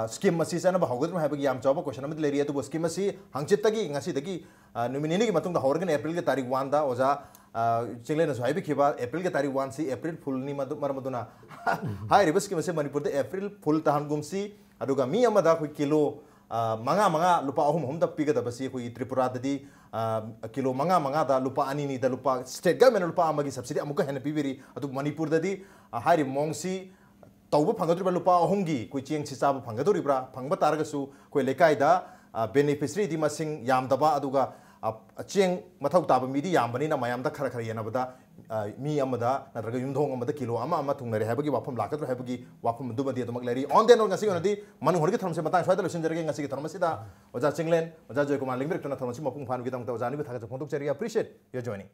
स्कीम से चनब हौगदम हैबगी याम चाउबा क्वेश्चन अमित लेरी अतुबो स्कीम से हंगचितगी की हो numini ni ki matung da चिंगले नसुहाइबिखिबा एप्रिल के तारीख वन सी एप्रिल फुलनी मरमदुना रिवर्स स्कीम से मणिपुर एप्रिल फुल तहनगुमसी मी किलो मंगा मंगा लुपा अहुम अहुम पीगदबसी अखोई त्रिपुराददि किलो मंगा मंगा लुपा अनी लुपा स्टेट गवर्नमेंट लुपा अमगी सब्सिडी अमुक हेन पीबेरी अदु मणिपुरददि हाइरि मोंगसी तौब फंगदुरिबा लुपा अहुमगी कोई चेंगसी चाब फंगदुरिबा फंगबा तारगसु कोई मसिंग यामदबा अदुगा चें मथौ ताब मीदी खर खर मयाम दा खरा खरा येना किलो अमा है वफम लाख वाफम लाकत्र ऑन दें और गसी ओनदी की थरम से बतांग स्वादल सिन जरगे गसी थरम सिदा ओजा चिंगलें ओजा जय कुमार लिंग रिक्टना थरम सि मपुंग फान की ओजा जानी बथाग जोंग दोक अप्रिशिएट यो जॉइनिंग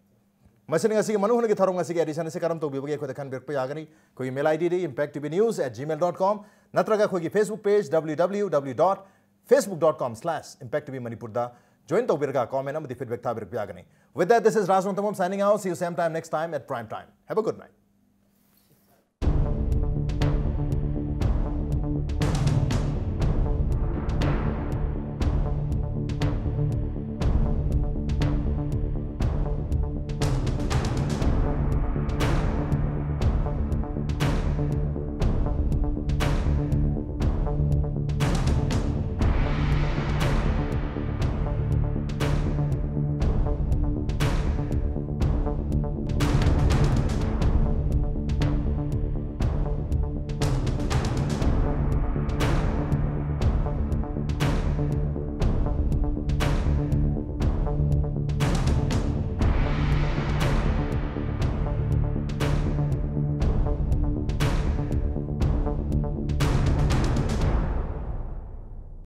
मसिन गसी होने की थरों गसी के एडिशन से कम तो बिबगे खोद खान बिरप यागनी कोई mail I D impact T news at gmail.com नत्रग खोगी Facebook page www.facebook.com/impacttvmanipur join tawbirga comment. Feedback with that this is rajwan tamam signing out. See you same time next time at prime time. Have a good night